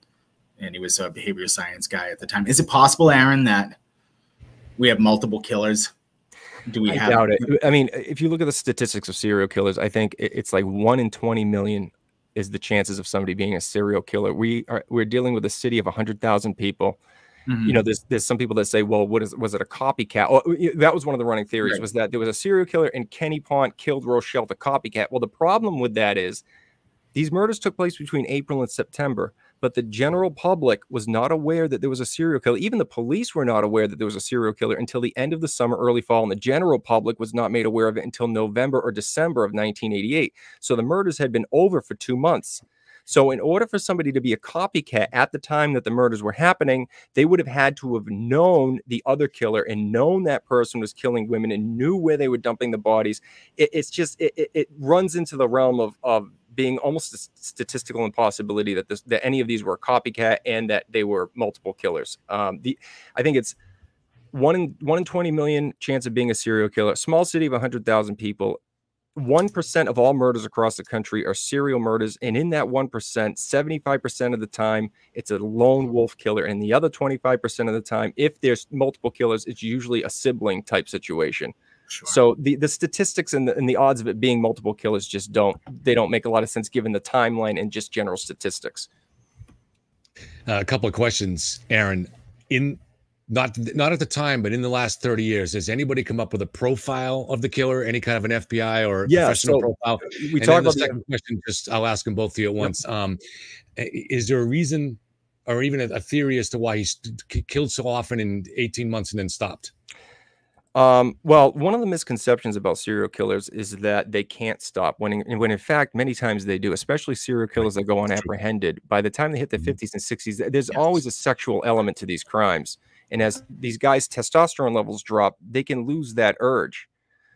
Speaker 6: and he was a behavioral science guy at the time. Is it possible, Aaron, that we have multiple killers? Do we
Speaker 23: I
Speaker 6: have?
Speaker 23: doubt it. I mean, if you look at the statistics of serial killers, I think it's like one in twenty million is the chances of somebody being a serial killer. We are we're dealing with a city of 100,000 people You know, mm-hmm. there's there's some people that say, well, what is was it a copycat? Well, that was one of the running theories
Speaker 6: Right.
Speaker 23: was that there was a serial killer and Kenny Ponte killed Rochelle the copycat. Well, the problem with that is these murders took place between April and September, but the general public was not aware that there was a serial killer. Even the police were not aware that there was a serial killer until the end of the summer, early fall, and the general public was not made aware of it until November or December of 1988. So the murders had been over for two months. So, in order for somebody to be a copycat at the time that the murders were happening, they would have had to have known the other killer and known that person was killing women and knew where they were dumping the bodies. It, it's just it, it, it runs into the realm of of being almost a statistical impossibility that this that any of these were a copycat and that they were multiple killers. Um, the I think it's one in one in 20 million chance of being a serial killer. Small city of 100,000 people. 1% of all murders across the country are serial murders. And in that 1%, 75% of the time, it's a lone wolf killer. And the other 25% of the time, if there's multiple killers, it's usually a sibling type situation. So the, the statistics and the, and the odds of it being multiple killers just don't they don't make a lot of sense given the timeline and just general statistics.
Speaker 5: Uh, a couple of questions, Aaron. In not not at the time, but in the last thirty years, has anybody come up with a profile of the killer? Any kind of an FBI or
Speaker 23: Yeah,
Speaker 5: professional
Speaker 23: so
Speaker 5: profile?
Speaker 23: we
Speaker 5: and
Speaker 23: talk about the-
Speaker 5: second question. Just I'll ask them both to you at once. Um, is there a reason, or even a, a theory as to why he's killed so often in eighteen months and then stopped?
Speaker 23: Um, well, one of the misconceptions about serial killers is that they can't stop when in, when in fact many times they do, especially serial killers that go unapprehended. By the time they hit the 50s and 60s, th- there's always a sexual element to these crimes. And as these guys' testosterone levels drop, they can lose that urge.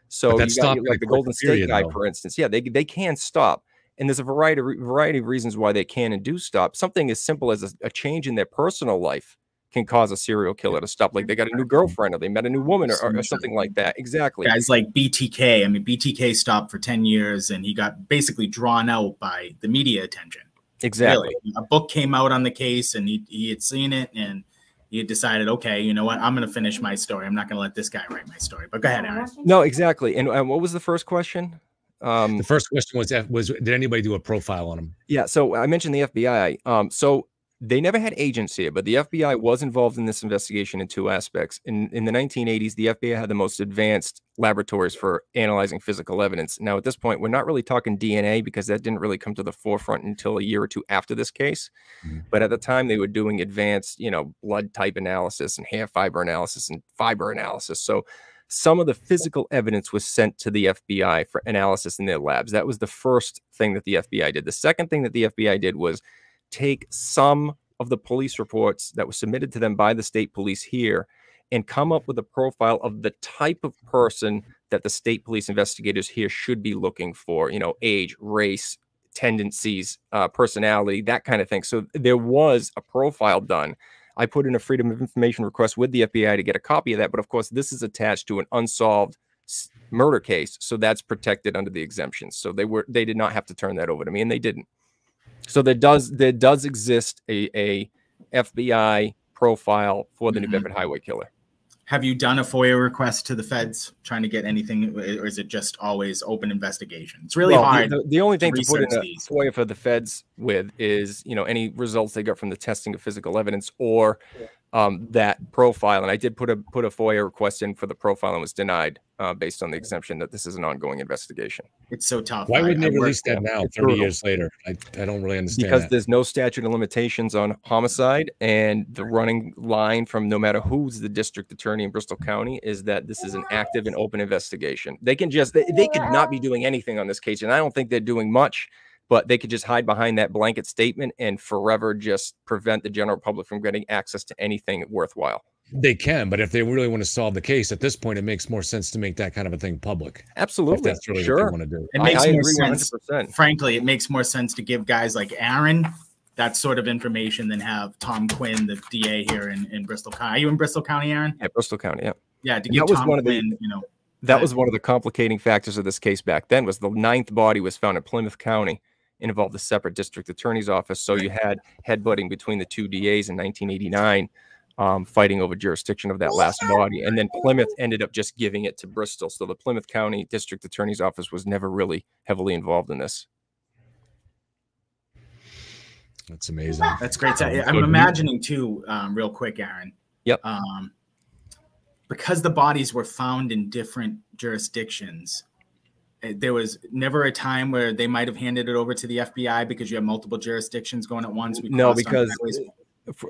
Speaker 23: So
Speaker 5: that
Speaker 23: you got
Speaker 5: stopped
Speaker 23: you-
Speaker 5: in a
Speaker 23: like the Golden State guy,
Speaker 5: though.
Speaker 23: for instance. Yeah, they they can stop. And there's a variety of, variety of reasons why they can and do stop. Something as simple as a, a change in their personal life can cause a serial killer to stop. Like they got a new girlfriend or they met a new woman or, or, or something like that. Exactly.
Speaker 6: Guys like BTK. I mean, BTK stopped for 10 years and he got basically drawn out by the media attention.
Speaker 23: Exactly.
Speaker 6: Really. A book came out on the case and he, he had seen it and he had decided, okay, you know what? I'm going to finish my story. I'm not going to let this guy write my story. But go ahead, Aaron.
Speaker 23: No, exactly. And, and what was the first question? Um,
Speaker 5: The first question was was did anybody do a profile on him?
Speaker 23: Yeah, so I mentioned the FBI. Um, so they never had agents here, but the FBI was involved in this investigation in two aspects. In in the 1980s, the FBI had the most advanced laboratories for analyzing physical evidence. Now, at this point, we're not really talking DNA because that didn't really come to the forefront until a year or two after this case. Mm-hmm. But at the time, they were doing advanced, you know, blood type analysis and hair fiber analysis and fiber analysis. So some of the physical evidence was sent to the FBI for analysis in their labs. That was the first thing that the FBI did. The second thing that the FBI did was take some of the police reports that were submitted to them by the state police here and come up with a profile of the type of person that the state police investigators here should be looking for, you know, age, race, tendencies, uh, personality, that kind of thing. So there was a profile done. I put in a freedom of information request with the FBI to get a copy of that, but of course, this is attached to an unsolved murder case, so that's protected under the exemptions. So they were they did not have to turn that over to me, and they didn't. So there does there does exist a, a FBI profile for the New
Speaker 6: Mhm.
Speaker 23: Bedford Highway Killer.
Speaker 6: Have you done a FOIA request to the feds trying to get anything, or is it just always open investigation? It's really
Speaker 23: Well, the-
Speaker 6: hard.
Speaker 23: The, the only thing to, put in
Speaker 6: research
Speaker 23: a
Speaker 6: these.
Speaker 23: FOIA for the feds with is, you know, any results they got from the testing of physical evidence or um, that profile. And I did put a put a FOIA request in for the profile and was denied uh, based on the exemption that this is an ongoing investigation.
Speaker 6: It's so tough.
Speaker 5: Why wouldn't
Speaker 6: I
Speaker 5: they
Speaker 6: work-
Speaker 5: release that now, thirty
Speaker 23: brutal.
Speaker 5: years later? I, I don't really understand
Speaker 23: because
Speaker 5: that.
Speaker 23: there's no statute of limitations on homicide and the running line from no matter who's the district attorney in bristol county is that this is an active and open investigation they can just they, they could not be doing anything on this case and i don't think they're doing much but they could just hide behind that blanket statement and forever just prevent the general public from getting access to anything worthwhile
Speaker 5: They can, but if they really want to solve the case at this point, it makes more sense to make that kind of a thing public.
Speaker 23: Absolutely.
Speaker 5: That's really what
Speaker 23: Sure.
Speaker 5: they want to do.
Speaker 6: It
Speaker 23: I-
Speaker 6: makes
Speaker 23: I
Speaker 6: more
Speaker 23: agree
Speaker 6: sense.
Speaker 23: 100%.
Speaker 6: Frankly, it makes more sense to give guys like Aaron that sort of information than have Tom Quinn, the DA here in, in Bristol County. Are you in Bristol County, Aaron?
Speaker 23: yeah bristol county yeah
Speaker 6: Yeah, to give
Speaker 23: that was
Speaker 6: Tom
Speaker 23: one of the-
Speaker 6: Quinn, you know,
Speaker 23: that was one of the complicating factors of this case back then was the ninth body was found in plymouth county and involved a separate district attorney's office so you had headbutting between the two das in 1989 um, fighting over jurisdiction of that last body and then plymouth ended up just giving it to bristol so the plymouth county district attorney's office was never really heavily involved in this
Speaker 5: That's amazing.
Speaker 6: That's great. So, I'm
Speaker 5: so-
Speaker 6: imagining too, um, real quick, Aaron.
Speaker 23: Yep.
Speaker 6: Um, because the bodies were found in different jurisdictions, there was never a time where they might have handed it over to the FBI because you have multiple jurisdictions going at once. We
Speaker 23: No, because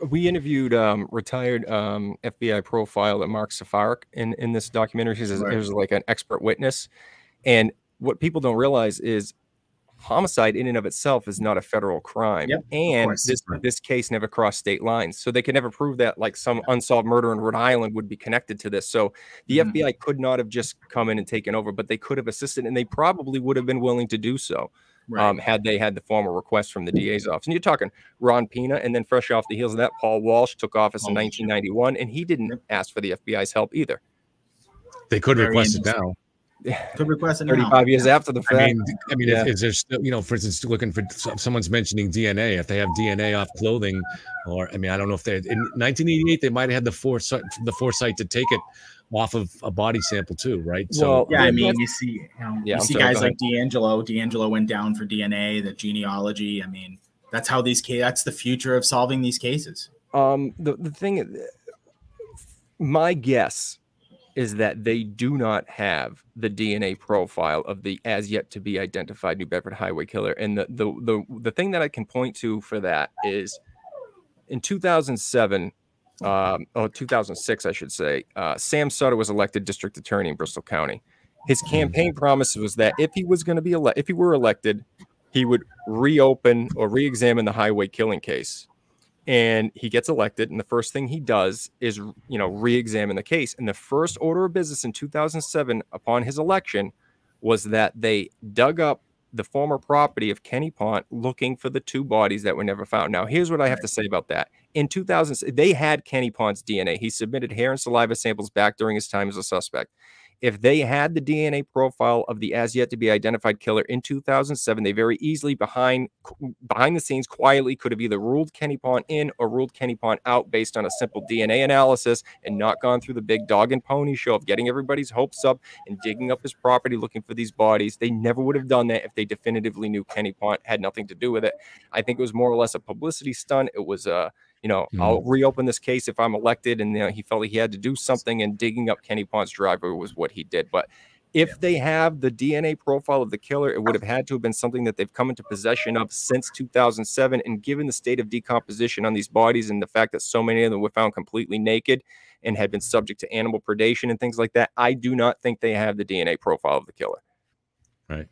Speaker 23: we interviewed um, retired um, FBI profile Mark Safarik in in this documentary. He's
Speaker 6: Right.
Speaker 23: he was like an expert witness, and what people don't realize is homicide in and of itself is not a federal crime,
Speaker 6: Yep,
Speaker 23: and this this case never crossed state lines, so they could never prove that like some unsolved murder in Rhode Island would be connected to this. So the
Speaker 6: Mhm.
Speaker 23: FBI could not have just come in and taken over, but they could have assisted, and they probably would have been willing to do so
Speaker 6: Right.
Speaker 23: um, had they had the formal request from the DA's office. And you're talking Ron Pina, and then fresh off the heels of that, Paul Walsh took office in 1991, and he didn't ask for the FBI's help either.
Speaker 5: They could
Speaker 6: Very
Speaker 5: request it now.
Speaker 6: Could request it now.
Speaker 23: 35 years after the fact.
Speaker 5: I mean, I mean,
Speaker 23: Yeah.
Speaker 5: if, if there's still, you know, for instance, looking for someone's mentioning DNA, if they have DNA off clothing, or I mean, I don't know if they in 1988 they might have had the foresight, the foresight to take it off of a body sample too, right?
Speaker 23: Well,
Speaker 6: yeah, I mean, you see, you, know,
Speaker 23: Yeah,
Speaker 6: you see
Speaker 23: sorry,
Speaker 6: guys like D'Angelo. D'Angelo went down for DNA, the genealogy. I mean, that's how these cases. That's the future of solving these cases.
Speaker 23: Um, the the thing, my guess is that they do not have the DNA profile of the as yet to be identified New Bedford Highway killer. And the the the, the thing that I can point to for that is in 2007, um, or 2006, I should say, uh, Sam Sutter was elected district attorney in Bristol County. His campaign promise was that if he was going to be elected, if he were elected, he would reopen or re-examine the highway killing case and he gets elected and the first thing he does is you know re-examine the case and the first order of business in 2007 upon his election was that they dug up the former property of Kenny Ponte looking for the two bodies that were never found. Now, here's what I have to say about that. In 2000, they had Kenny Ponte's DNA. He submitted hair and saliva samples back during his time as a suspect. If they had the DNA profile of the as yet to be identified killer in 2007, they very easily behind behind the scenes quietly could have either ruled Kenny Ponte in or ruled Kenny Ponte out based on a simple DNA analysis and not gone through the big dog and pony show of getting everybody's hopes up and digging up his property looking for these bodies. They never would have done that if they definitively knew Kenny Ponte had nothing to do with it. I think it was more or less a publicity stunt. It was a you know, I'll reopen this case if I'm elected. And you know, he felt like he had to do something, and digging up Kenny Ponte's driveway was what he did. But if they have the DNA profile of the killer, it would have had to have been something that they've come into possession of since 2007. And given the state of decomposition on these bodies and the fact that so many of them were found completely naked and had been subject to animal predation and things like that, I do not think they have the DNA profile of the killer.
Speaker 5: Right.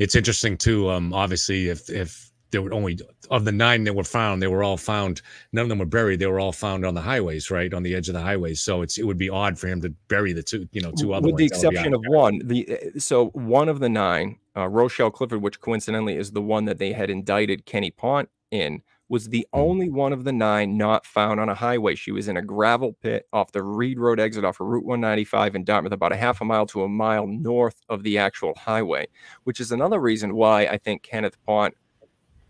Speaker 5: It's interesting too. Um, obviously, if if there were only of the nine that were found, they were all found. None of them were buried. They were all found on the highways, right, on the edge of the highways. So it's it would be odd for him to bury the two, you know, two other
Speaker 23: with the
Speaker 5: ones. Be
Speaker 23: exception of one. The so one of the nine, uh, Rochelle Clifford, which coincidentally is the one that they had indicted Kenny Ponte in, was the only one of the nine not found on a highway. She was in a gravel pit off the Reed Road exit off of Route 195 in Dartmouth, about a half a mile to a mile north of the actual highway, which is another reason why I think Kenneth Ponte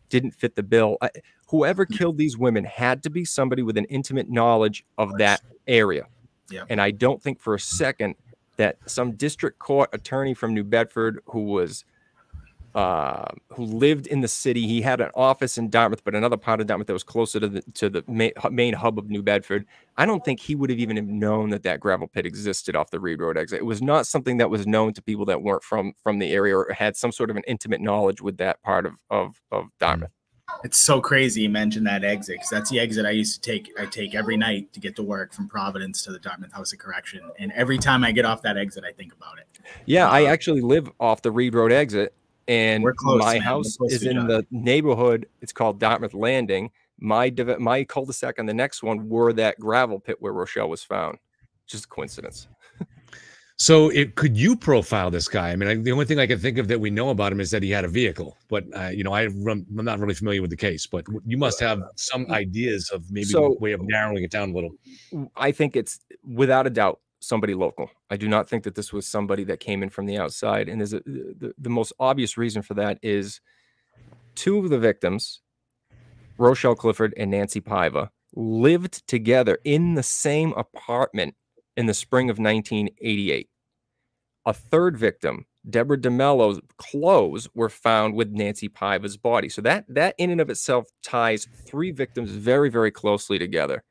Speaker 23: didn't fit the bill. I, whoever hmm. killed these women had to be somebody with an intimate knowledge of that area.
Speaker 6: Yeah.
Speaker 23: And I don't think for a second that some district court attorney from New Bedford who was uh, who lived in the city, he had an office in Dartmouth, but another part of Dartmouth that was closer to the to the main, main hub of New Bedford. I don't think he would have even have known that that gravel pit existed off the Reed Road exit. It was not something that was known to people that weren't from from the area or had some sort of an intimate knowledge with that part of of, of Dartmouth.
Speaker 6: It's so crazy you mentioned that exit because that's the exit I used to take. I take every night to get to work from Providence to the Dartmouth House of Correction, and every time I get off that exit, I think about it.
Speaker 23: Yeah, I actually live off the Reed Road exit, and
Speaker 6: close,
Speaker 23: my
Speaker 6: man.
Speaker 23: House is in the neighborhood. It's called Dartmouth Landing. My div- my cul-de-sac and the next one were that gravel pit where Rochelle was found. Just a coincidence.
Speaker 5: So, it, could you profile this guy? I mean, I, the only thing I can think of that we know about him is that he had a vehicle. But uh, you know, I run, I'm not really familiar with the case. But you must have some ideas of maybe
Speaker 23: So-
Speaker 5: a way of narrowing it down a little.
Speaker 23: I think it's without a doubt somebody local. I do not think that this was somebody that came in from the outside. And there's a, the, the most obvious reason for that is two of the victims, Rochelle Clifford and Nancy Paiva, lived together in the same apartment in the spring of 1988. A third victim, Deborah DeMello's clothes were found with Nancy Paiva's body. So that that in and of itself ties three victims very very closely together.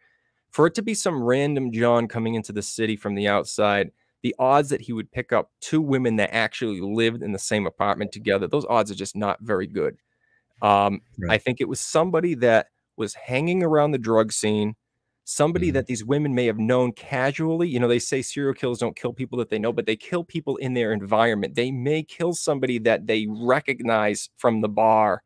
Speaker 23: For it to be some random John coming into the city from the outside, the odds that he would pick up two women that actually lived in the same apartment together, those odds are just not very good. Um, I think it was somebody that was hanging around the drug scene, somebody that these women may have known casually. You know, they say serial killers don't kill people that they know, but they kill people in their environment. They may kill somebody that they recognize from the bar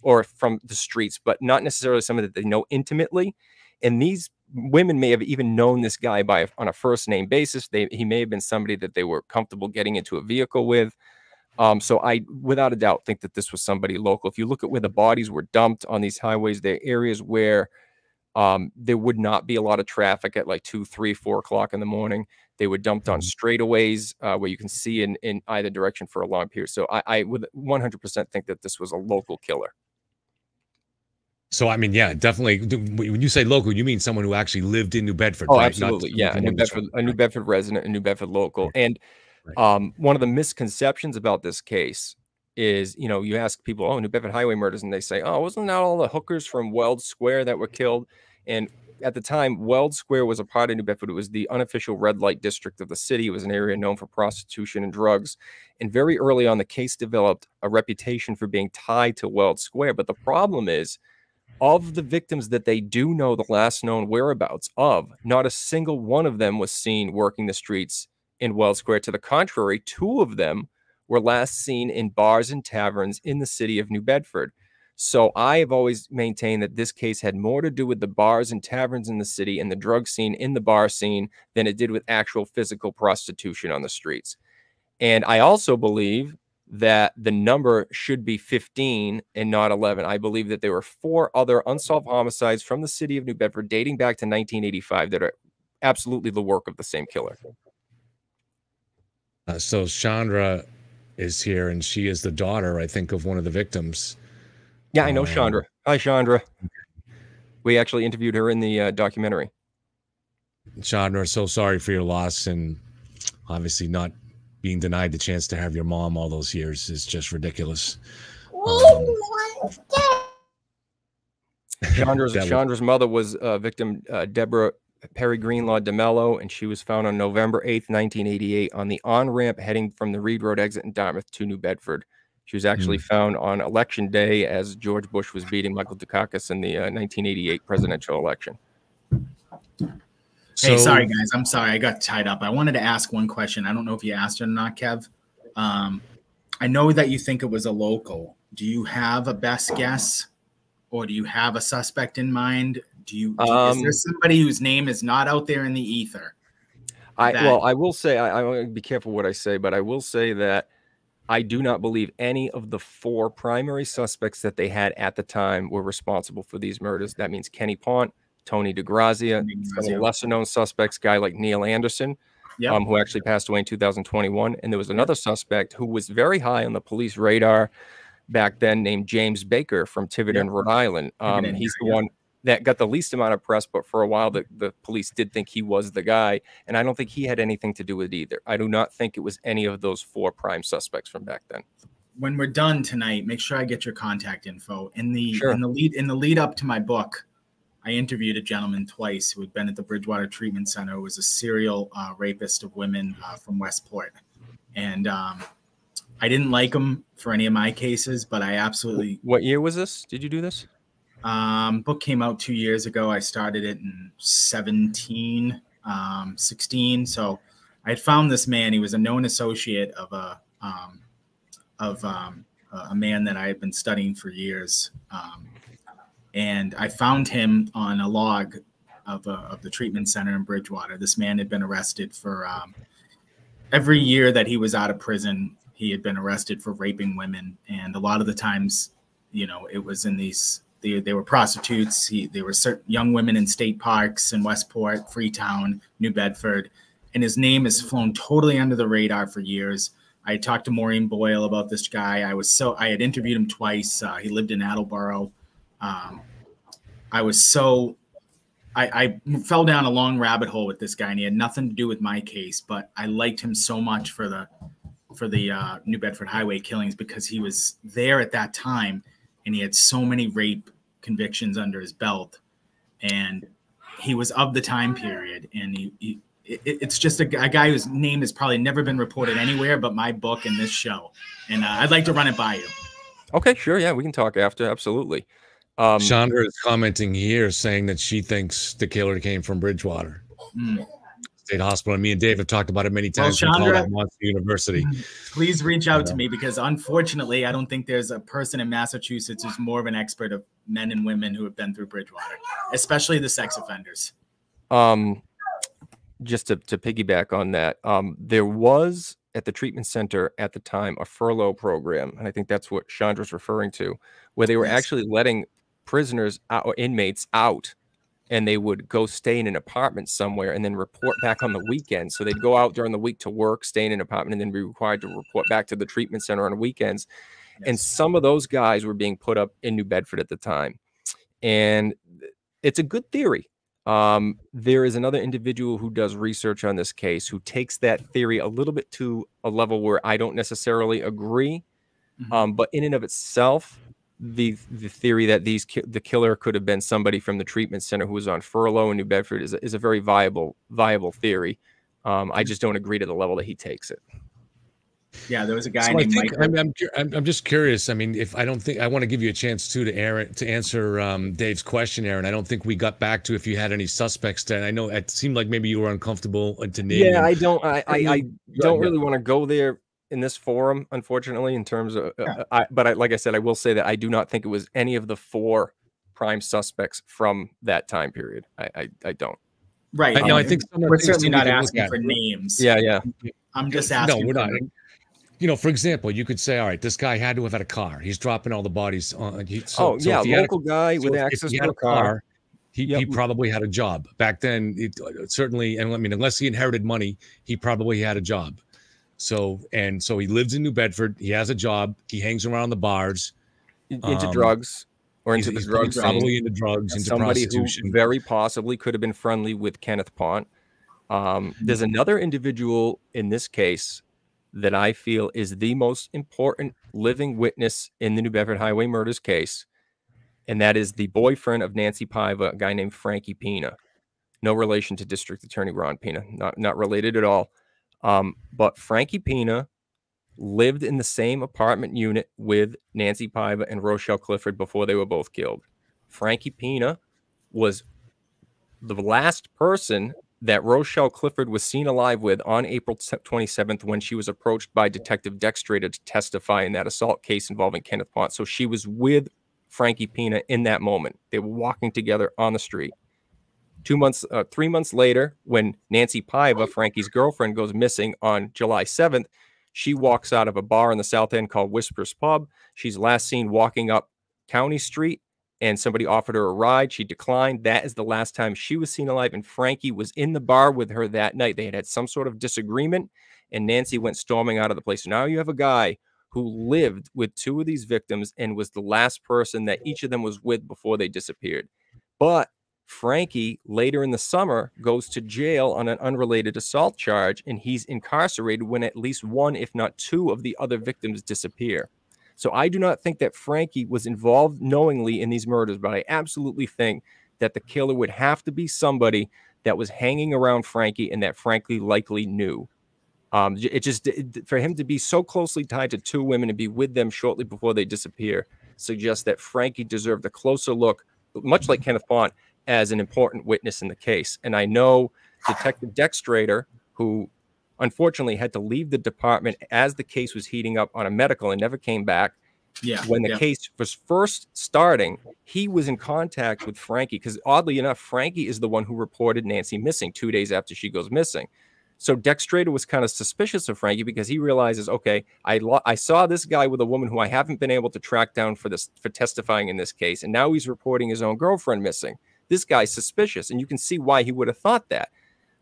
Speaker 23: or from the streets, but not necessarily somebody that they know intimately. And these women may have even known this guy by on a first name basis. They he may have been somebody that they were comfortable getting into a vehicle with. Um, so I, without a doubt, think that this was somebody local. If you look at where the bodies were dumped on these highways, they're areas where um, there would not be a lot of traffic at like two, three, four o'clock in the morning. They were dumped on straightaways uh, where you can see in, in either direction for a long period. So I, I would 100% think that this was a local killer.
Speaker 5: So I mean, yeah, definitely. When you say local, you mean someone who actually lived in New Bedford?
Speaker 23: Oh,
Speaker 5: right?
Speaker 23: absolutely.
Speaker 5: Not
Speaker 23: Yeah, a New Bedford, a New Bedford resident, a New Bedford local. And um, one of the misconceptions about this case is, you know, you ask people, oh, New Bedford highway murders, and they say, oh, wasn't that all the hookers from Weld Square that were killed? And at the time, Weld Square was a part of New Bedford. It was the unofficial red light district of the city. It was an area known for prostitution and drugs. And very early on, the case developed a reputation for being tied to Weld Square. But the problem is, of the victims that they do know the last known whereabouts of, not a single one of them was seen working the streets in Weld Square. To the contrary, two of them were last seen in bars and taverns in the city of New Bedford. So I have always maintained that this case had more to do with the bars and taverns in the city and the drug scene in the bar scene than it did with actual physical prostitution on the streets. And I also believe that the number should be 15 and not 11. I believe that there were four other unsolved homicides from the city of New Bedford dating back to 1985 that are absolutely the work of the same killer.
Speaker 5: Uh, so Chandra is here, and she is the daughter, I think, of one of the victims.
Speaker 23: Yeah, I know
Speaker 5: Um,
Speaker 23: Chandra. Hi, Chandra. We actually interviewed her in the uh, documentary.
Speaker 5: Chandra, so sorry for your loss, and obviously not being denied the chance to have your mom all those years is just ridiculous.
Speaker 23: Chandra's,
Speaker 5: That was-
Speaker 23: Chandra's mother was uh, victim uh, Deborah Perry Greenlaw DeMello, and she was found on November 8th, 1988, on the on ramp heading from the Reed Road exit in Dartmouth to New Bedford. She was actually
Speaker 5: Hmm.
Speaker 23: found on election day as George Bush was beating Michael Dukakis in the uh, 1988 presidential election.
Speaker 6: Hey, sorry guys, I'm sorry, I got tied up. I wanted to ask one question. I don't know if you asked it or not, Kev. Um, I know that you think it was a local. Do you have a best guess, or do you have a suspect in mind? Do you? do- is
Speaker 23: Um,
Speaker 6: there somebody whose name is not out there in the ether?
Speaker 23: I
Speaker 6: that-
Speaker 23: well, I will say I, I want to be careful what I say, but I will say that I do not believe any of the four primary suspects that they had at the time were responsible for these murders. That means Kenny Ponte, Tony DeGrazia, some
Speaker 6: DeGrazia.
Speaker 23: lesser known suspects, guy like Neil Anderson,
Speaker 6: Yep.
Speaker 23: um, who actually passed away in 2021, and there was another suspect who was very high on the police radar back then, named James Baker from Tiverton, Rhode Island. Um, he's the one that got the least amount of press, but for a while the, the police did think he was the guy. And I don't think he had anything to do with it either. I do not think it was any of those four prime suspects from back then.
Speaker 6: when we're done tonight, make sure I get your contact info. In the
Speaker 23: Sure.
Speaker 6: in the lead in the lead up to my book, I interviewed a gentleman twice who had been at the Bridgewater Treatment Center. Who was a serial uh, rapist of women uh, from Westport, and um, I didn't like him for any of my cases, but I absolutely.
Speaker 23: What year was this? Did you do this?
Speaker 6: Um, book came out two years ago. I started it in 17, um, 16. So I had found this man. He was a known associate of a um, of um, a a man that I had been studying for years. Um, and I found him on a log of, a, of the treatment center in Bridgewater. This man had been arrested for um, every year that he was out of prison, he had been arrested for raping women. And a lot of the times, you know, it was in these, they, they were prostitutes. He, they were certain young women in state parks in Westport, Freetown, New Bedford. And his name has flown totally under the radar for years. I talked to Maureen Boyle about this guy. I was so, I had interviewed him twice. Uh, he lived in Attleboro. Um, I was so I, I fell down a long rabbit hole with this guy, and he had nothing to do with my case. But I liked him so much for the for the uh, New Bedford highway killings because he was there at that time, and he had so many rape convictions under his belt, and he was of the time period, and he, he it, it's just a, a, guy whose name has probably never been reported anywhere but my book and this show. And uh, I'd like to run it by you.
Speaker 23: Okay, sure. Yeah, we can talk after. Absolutely.
Speaker 5: Um, Chandra is commenting here saying that she thinks the killer came from Bridgewater mm. State Hospital. And me and Dave have talked about it many times. Well, Chandra, Monster University.
Speaker 6: Please reach out to me because unfortunately, I don't think there's a person in Massachusetts who's more of an expert of men and women who have been through Bridgewater, especially the sex offenders.
Speaker 23: Um, just to, to piggyback on that, um, there was at the treatment center at the time a furlough program, and I think that's what Chandra's referring to, where they were yes. actually letting prisoners out, or inmates out, and they would go stay in an apartment somewhere and then report back on the weekend. So they'd go out during the week to work, stay in an apartment, and then be required to report back to the treatment center on weekends. Yes. And some of those guys were being put up in New Bedford at the time, and it's a good theory um, there is another individual who does research on this case who takes that theory a little bit to a level where I don't necessarily agree. Mm-hmm. Um, but in and of itself, the the theory that these ki- the killer could have been somebody from the treatment center who was on furlough in New Bedford is a, is a very viable viable theory. Um, I just don't agree to the level that he takes it.
Speaker 6: Yeah, there was a guy
Speaker 5: so
Speaker 6: named
Speaker 5: think, I'm, I'm, I'm, I'm, just curious. I mean, if I don't think I want to give you a chance too to Aaron to answer um, Dave's question, Aaron. I don't think we got back to if you had any suspects. Then I know it seemed like maybe you were uncomfortable to name.
Speaker 23: Yeah, I don't. I I, I don't really want to go there in this forum, unfortunately. In terms of, uh, uh, I, but I, like I said, I will say that I do not think it was any of the four prime suspects from that time period. I I, I don't.
Speaker 6: Right.
Speaker 5: I, know. I think
Speaker 6: we're certainly not asking for names.
Speaker 23: Yeah, yeah.
Speaker 6: I'm just asking.
Speaker 5: No, we're not you know, for example, you could say, all right, this guy had to have had a car. He's dropping all the bodies on. Uh, he,
Speaker 23: so, oh yeah, local a, guy so with access to a car. car
Speaker 5: he, yep. he probably had a job back then. It, uh, certainly, and I mean, unless he inherited money, he probably had a job. So and so he lives in New Bedford. He has a job. He hangs around the bars,
Speaker 23: into um, drugs or into the drugs.
Speaker 5: Probably into drugs, into
Speaker 23: somebody
Speaker 5: prostitution.
Speaker 23: who very possibly could have been friendly with Kenneth Ponte. Um, there's another individual in this case that I feel is the most important living witness in the New Bedford Highway murders case, and that is the boyfriend of Nancy Paiva, a guy named Frankie Pina. No relation to District Attorney Ron Pina, not not related at all. Um, but Frankie Pina lived in the same apartment unit with Nancy Paiva and Rochelle Clifford before they were both killed. Frankie Pina was the last person that Rochelle Clifford was seen alive with on April 27th when she was approached by Detective Dextrator to testify in that assault case involving Kenneth Ponte. So she was with Frankie Pina in that moment. They were walking together on the street. Two months, uh, three months later, when Nancy Paiva, Frankie's girlfriend, goes missing on July 7th, she walks out of a bar in the South End called Whispers Pub. She's last seen walking up County Street and somebody offered her a ride. She declined. That is the last time she was seen alive. And Frankie was in the bar with her that night. They had had some sort of disagreement, and Nancy went storming out of the place. So now you have a guy who lived with two of these victims and was the last person that each of them was with before they disappeared. But Frankie, later in the summer, goes to jail on an unrelated assault charge, and he's incarcerated when at least one, if not two, of the other victims disappear. So I do not think that Frankie was involved knowingly in these murders, but I absolutely think that the killer would have to be somebody that was hanging around Frankie and that Frankie likely knew. Um, it just it, for him to be so closely tied to two women and be with them shortly before they disappear suggests that Frankie deserved a closer look, much like Kenneth Ponte, as an important witness in the case. And I know Detective Dextrator, who unfortunately had to leave the department as the case was heating up on a medical and never came back.
Speaker 6: Yeah.
Speaker 23: When the
Speaker 6: yeah.
Speaker 23: case was first starting, he was in contact with Frankie because oddly enough, Frankie is the one who reported Nancy missing two days after she goes missing. So Dextrator was kind of suspicious of Frankie because he realizes, okay, I lo- I saw this guy with a woman who I haven't been able to track down for this for testifying in this case, and now he's reporting his own girlfriend missing. This guy's suspicious, and you can see why he would have thought that.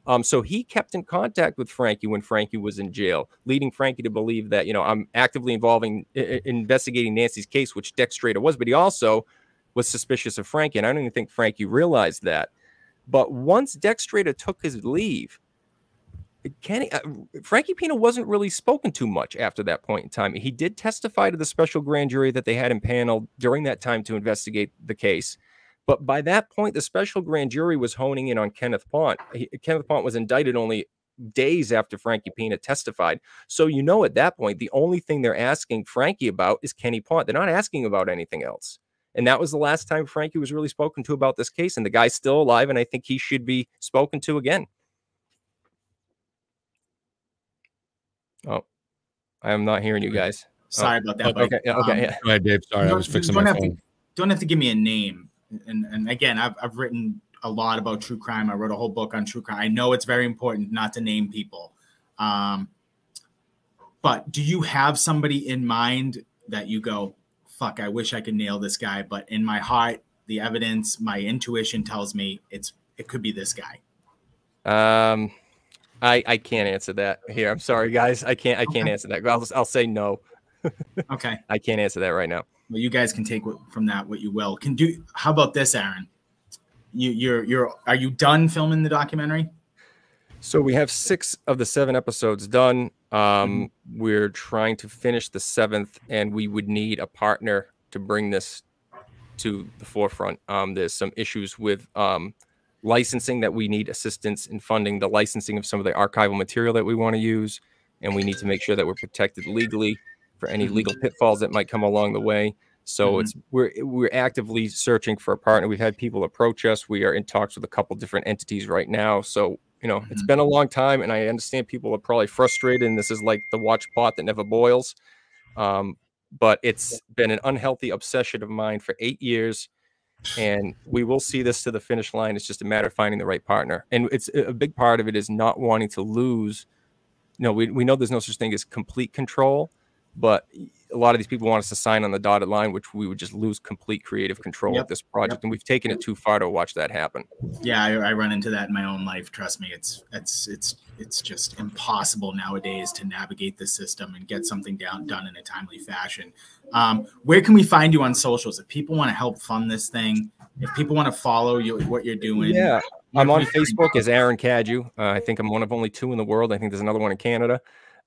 Speaker 23: Um, so he kept in contact with Frankie when Frankie was in jail, leading Frankie to believe that, you know, I'm actively involving investigating Nancy's case, which Dextrator was, but he also was suspicious of Frankie. And I don't even think Frankie realized that. But once Dextrator took his leave, Kenny, uh, Frankie Pina wasn't really spoken to much after that point in time. He did testify to the special grand jury that they had impaneled during that time to investigate the case. But by that point, the special grand jury was honing in on Kenneth Ponte. He, Kenneth Ponte was indicted only days after Frankie Pina testified. So you know at that point, the only thing they're asking Frankie about is Kenny Ponte. They're not asking about anything else. And that was the last time Frankie was really spoken to about this case. And the guy's still alive, and I think he should be spoken to again. Oh, I am not hearing you guys.
Speaker 6: Sorry
Speaker 23: Oh,
Speaker 6: about that. buddy.
Speaker 23: Okay, yeah, okay,
Speaker 6: Um,
Speaker 23: yeah.
Speaker 5: Go ahead, Dave. Sorry, I was fixing my phone.
Speaker 6: To, don't have to give me a name. And, and again, I've, I've written a lot about true crime. I wrote a whole book on true crime. I know it's very important not to name people. Um, but do you have somebody in mind that you go, fuck, I wish I could nail this guy, but in my heart, the evidence, my intuition tells me it's it could be this guy.
Speaker 23: Um, I I can't answer that here. I'm sorry, guys. I can't I can't
Speaker 6: Okay.
Speaker 23: answer that. I'll I'll say no.
Speaker 6: Okay.
Speaker 23: I can't answer that right now.
Speaker 6: Well, you guys can take what, from that what you will. Can do. How about this, Aaron? You you're you're are you done filming the documentary?
Speaker 23: So we have six of the seven episodes done. Um, We're trying to finish the seventh, and we would need a partner to bring this to the forefront. Um, there's some issues with um, licensing that we need assistance in funding the licensing of some of the archival material that we want to use, and we need to make sure that we're protected legally for any legal pitfalls that might come along the way. So
Speaker 6: Mhm.
Speaker 23: it's we're we're actively searching for a partner. We've had people approach us. We are in talks with a couple different entities right now. So you know it's been a long time, and I understand people are probably frustrated. And this is like the watch pot that never boils. Um, but it's been an unhealthy obsession of mine for eight years, and we will see this to the finish line. It's just a matter of finding the right partner, and it's a big part of it is not wanting to lose. You know, we we know there's no such thing as complete control, but a lot of these people want us to sign on the dotted line, which we would just lose complete creative control
Speaker 6: Yep,
Speaker 23: of this project, and we've taken it too far to watch that happen.
Speaker 6: Yeah, I, I run into that in my own life. Trust me, it's it's it's it's just impossible nowadays to navigate the system and get something down done in a timely fashion. Um, where can we find you on socials if people want to help fund this thing? If people want to follow you, what you're doing?
Speaker 23: Yeah, I'm on
Speaker 6: we find you?
Speaker 23: Facebook as Aaron Cadjieux. Uh, I think I'm one of only two in the world. I think there's another one in Canada.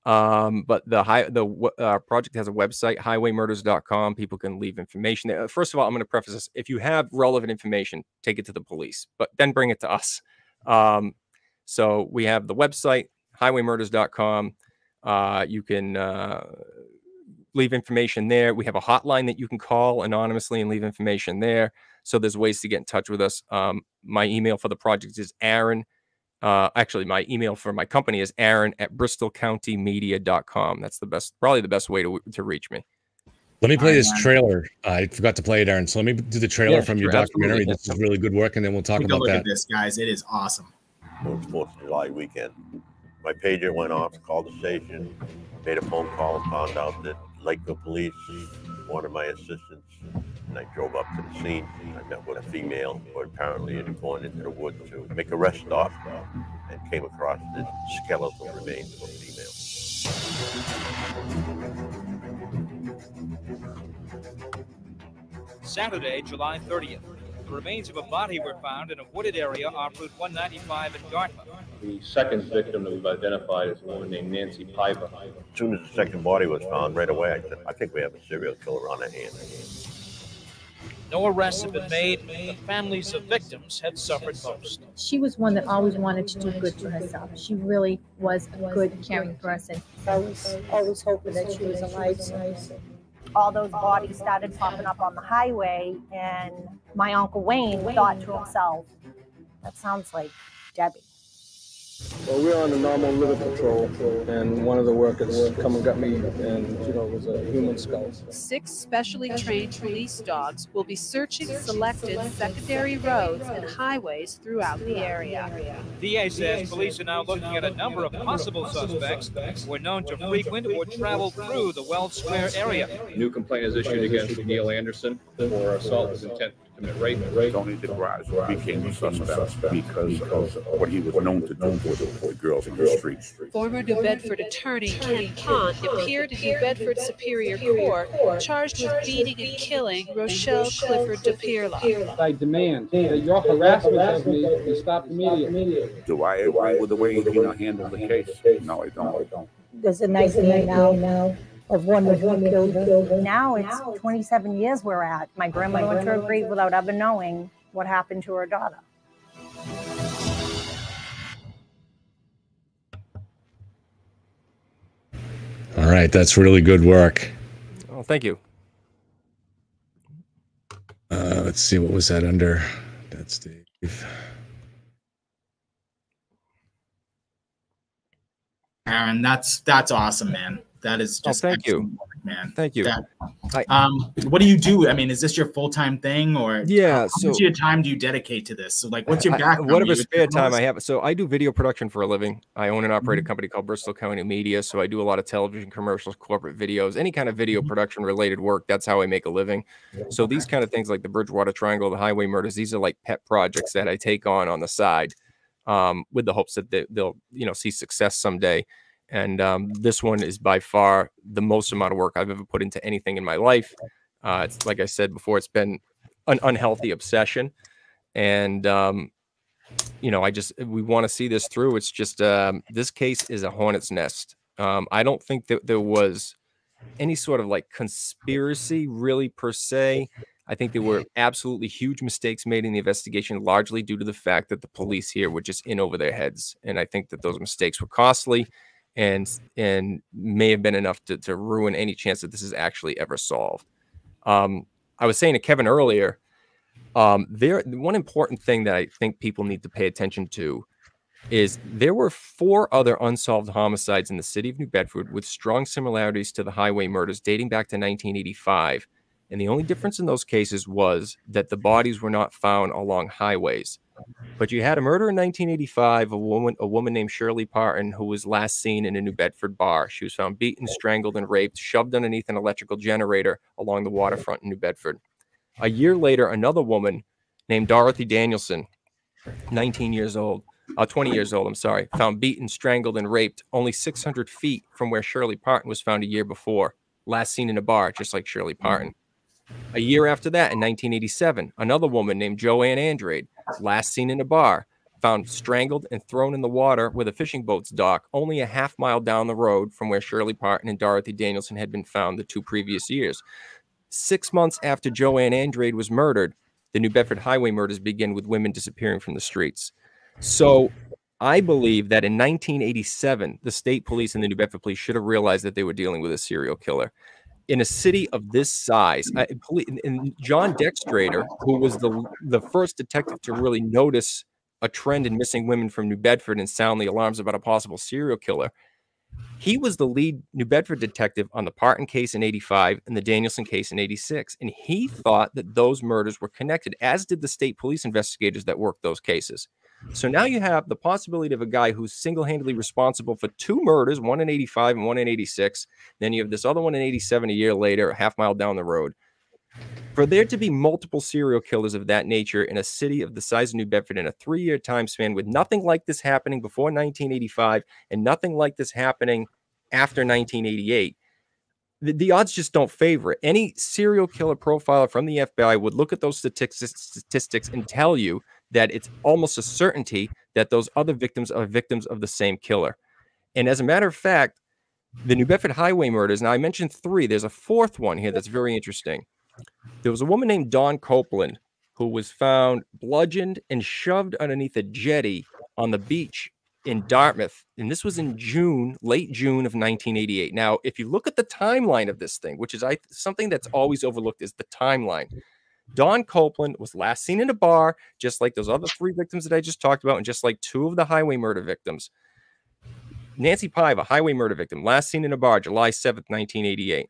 Speaker 23: Um, but the high the uh, project has a website, highwaymurders.com. People can leave information there. First of all, I'm going to preface this: if you have relevant information, take it to the police, but then bring it to us. Um, so we have the website, highwaymurders.com. Uh, you can uh, leave information there. We have a hotline that you can call anonymously and leave information there. So there's ways to get in touch with us. Um, my email for the project is Aaron. Uh, actually, my email for my company is Aaron at bristolcountymedia.com. That's the best, probably the best way to, to reach me.
Speaker 5: Let me play
Speaker 23: Alright,
Speaker 5: this
Speaker 23: man.
Speaker 5: trailer. I forgot to play it, Aaron. So let me do the trailer
Speaker 23: Yeah,
Speaker 5: from your documentary. This is really good work, and then we'll talk
Speaker 6: Take a
Speaker 5: about
Speaker 6: look
Speaker 5: that.
Speaker 6: at this, guys. It is awesome.
Speaker 24: It was Fourth of July weekend. My pager went off, called the station, made a phone call and found out that Lakeville Police wanted my assistance. And I drove up to the scene. I met with a female who apparently had gone into the woods to make a rest stop and came across the skeletal remains of a female.
Speaker 25: Saturday, July 30th. The remains of a body were found in a wooded area off Route 195 in Dartmouth.
Speaker 26: The second victim that we've identified is a woman named Nancy Piper.
Speaker 24: As soon as the second body was found, right away, I said, I think we have a serial killer on our hands.
Speaker 25: No arrests have been made. The families of victims have suffered most.
Speaker 27: She was one that always wanted to do good to herself. She really was a good, caring person.
Speaker 28: I was always hoping that she was alive. All those bodies started popping up on the highway, and my uncle Wayne thought to himself, "That sounds like Debbie."
Speaker 21: Well, we were on a normal liver patrol, and one of the workers come and got me, and you know, it was a human skull.
Speaker 29: Six specially trained police dogs will be searching selected secondary roads and highways throughout the area.
Speaker 25: DA says police are now looking at a number of possible suspects who are known to frequent or travel through the Weld Square area.
Speaker 26: New complaint is issued against Neil Anderson for assault with intent to commit rape.
Speaker 18: Tony DeGrazia became a suspect because of what he was known to do for the for the girls in the streets.
Speaker 29: Former New Bedford attorney Ken Ponte appeared in New Bedford Superior Court charged with beating and killing Rochelle Clifford Dopierala.
Speaker 21: I demand that your harassment of me be stopped immediately.
Speaker 18: Do I agree with the way he handled the case? No, I don't.
Speaker 28: There's a nice name now of one that who killed her. Now it's 27 years we're at. My grandmother went to her grave without ever knowing what happened to her daughter.
Speaker 5: All right, that's really good work.
Speaker 23: Oh, thank you.
Speaker 5: Uh, let's see, what was that under? That's Dave.
Speaker 6: Aaron, that's that's awesome, man. That is
Speaker 23: Oh,
Speaker 6: just
Speaker 23: thank you.
Speaker 6: work, man.
Speaker 23: Thank you.
Speaker 6: That- um, what do you do? I mean, is this your full time thing, or
Speaker 23: Yeah,
Speaker 6: How much of your time do you dedicate to this? So, like, what's your
Speaker 23: I-
Speaker 6: background?
Speaker 23: whatever
Speaker 6: a
Speaker 23: spare time I have. So I do video production for a living. I own and operate
Speaker 6: Mm-hmm.
Speaker 23: a company called Bristol County Media. So I do a lot of television commercials, corporate videos, any kind of video
Speaker 6: Mm-hmm.
Speaker 23: production related work. That's how I make a living. So these kind of things like the Bridgewater Triangle, the highway murders, these are like pet projects that I take on on the side, um, with the hopes that they, they'll you know see success someday. And um, this one is by far the most amount of work I've ever put into anything in my life. Uh, it's like I said before, it's been an unhealthy obsession, and um, you know, I just we want to see this through. It's just um, this case is a hornet's nest. Um, I don't think that there was any sort of like conspiracy really per se. I think there were absolutely huge mistakes made in the investigation, largely due to the fact that the police here were just in over their heads, and I think that those mistakes were costly, and and may have been enough to to ruin any chance that this is actually ever solved. Um, I was saying to Kevin earlier, um, there one important thing that I think people need to pay attention to is there were four other unsolved homicides in the city of New Bedford with strong similarities to the highway murders dating back to 1985. And the only difference in those cases was that the bodies were not found along highways. But you had a murder in 1985, a woman, a woman named Shirley Parton, who was last seen in a New Bedford bar. She was found beaten, strangled, and raped, shoved underneath an electrical generator along the waterfront in New Bedford. A year later, another woman named Dorothy Danielson, 19 years old, uh, 20 years old, I'm sorry, found beaten, strangled, and raped only 600 feet from where Shirley Parton was found a year before, last seen in a bar, just like Shirley Parton. A year after that, in 1987, another woman named Joanne Andrade, last seen in a bar, found strangled and thrown in the water with a fishing boats dock, only a half mile down the road from where Shirley Parton and Dorothy Danielson had been found the two previous years. Six months after Joanne Andrade was murdered, the New Bedford highway murders begin with women disappearing from the streets. So I believe that in 1987, the state police and the New Bedford police should have realized that they were dealing with a serial killer. In a city of this size, and John Dextradeur, who was the the first detective to really notice a trend in missing women from New Bedford and sound the alarms about a possible serial killer, he was the lead New Bedford detective on the Parton case in 85 and the Danielson case in 86. And he thought that those murders were connected, as did the state police investigators that worked those cases. So now you have the possibility of a guy who's single handedly responsible for two murders, one in 85 and one in 86. Then you have this other one in 87 a year later, a half mile down the road. For there to be multiple serial killers of that nature in a city of the size of New Bedford in a three year time span with nothing like this happening before 1985 and nothing like this happening after 1988, the, the odds just don't favor it. Any serial killer profiler from the FBI would look at those statistics, statistics and tell you that it's almost a certainty that those other victims are victims of the same killer. And as a matter of fact, the New Bedford highway murders, now I mentioned three, there's a fourth one here that's very interesting. There was a woman named Dawn Copeland who was found bludgeoned and shoved underneath a jetty on the beach in Dartmouth. And this was in June, late June of 1988. Now, if you look at the timeline of this thing, which is I, something that's always overlooked, is the timeline. Dawn Copeland was last seen in a bar, just like those other three victims that I just talked about, and just like two of the highway murder victims. Nancy Paiva, a highway murder victim, last seen in a bar, July 7th, 1988.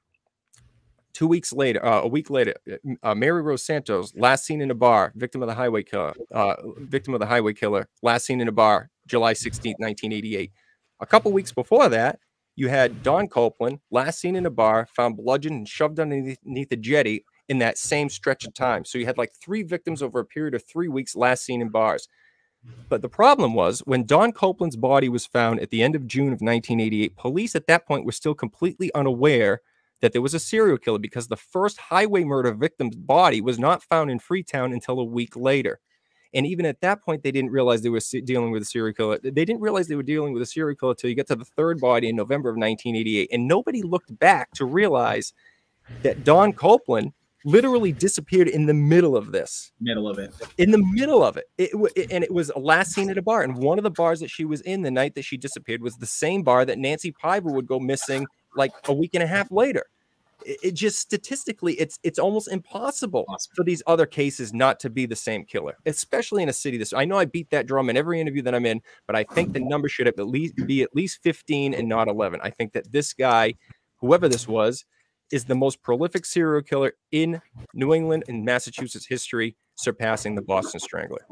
Speaker 23: Two weeks later, uh, a week later, uh, Mary Rose Santos, last seen in a bar, victim of the highway killer, uh, victim of the highway killer, last seen in a bar, July 16th, 1988. A couple weeks before that, you had Dawn Copeland, last seen in a bar, found bludgeoned and shoved underneath a jetty in that same stretch of time. So you had like three victims over a period of three weeks, last seen in bars. Mm-hmm. But the problem was when Dawn Copeland's body was found at the end of June of 1988, police at that point were still completely unaware that there was a serial killer because the first highway murder victim's body was not found in Freetown until a week later. And even at that point, they didn't realize they were dealing with a serial killer. They didn't realize they were dealing with a serial killer until you get to the third body in November of 1988. And nobody looked back to realize that Dawn Copeland literally disappeared in the middle of this.
Speaker 6: Middle of it.
Speaker 23: In the middle of it. It, it- and it was last seen at a bar. And one of the bars that she was in the night that she disappeared was the same bar that Nancy Paiva would go missing like a week and a half later. It, it just statistically, it's it's almost impossible for these other cases not to be the same killer, especially in a city this. I know I beat that drum in every interview that I'm in, but I think the number should at least be at least 15 and not 11. I think that this guy, whoever this was, is the most prolific serial killer in New England and Massachusetts history, surpassing the Boston Strangler.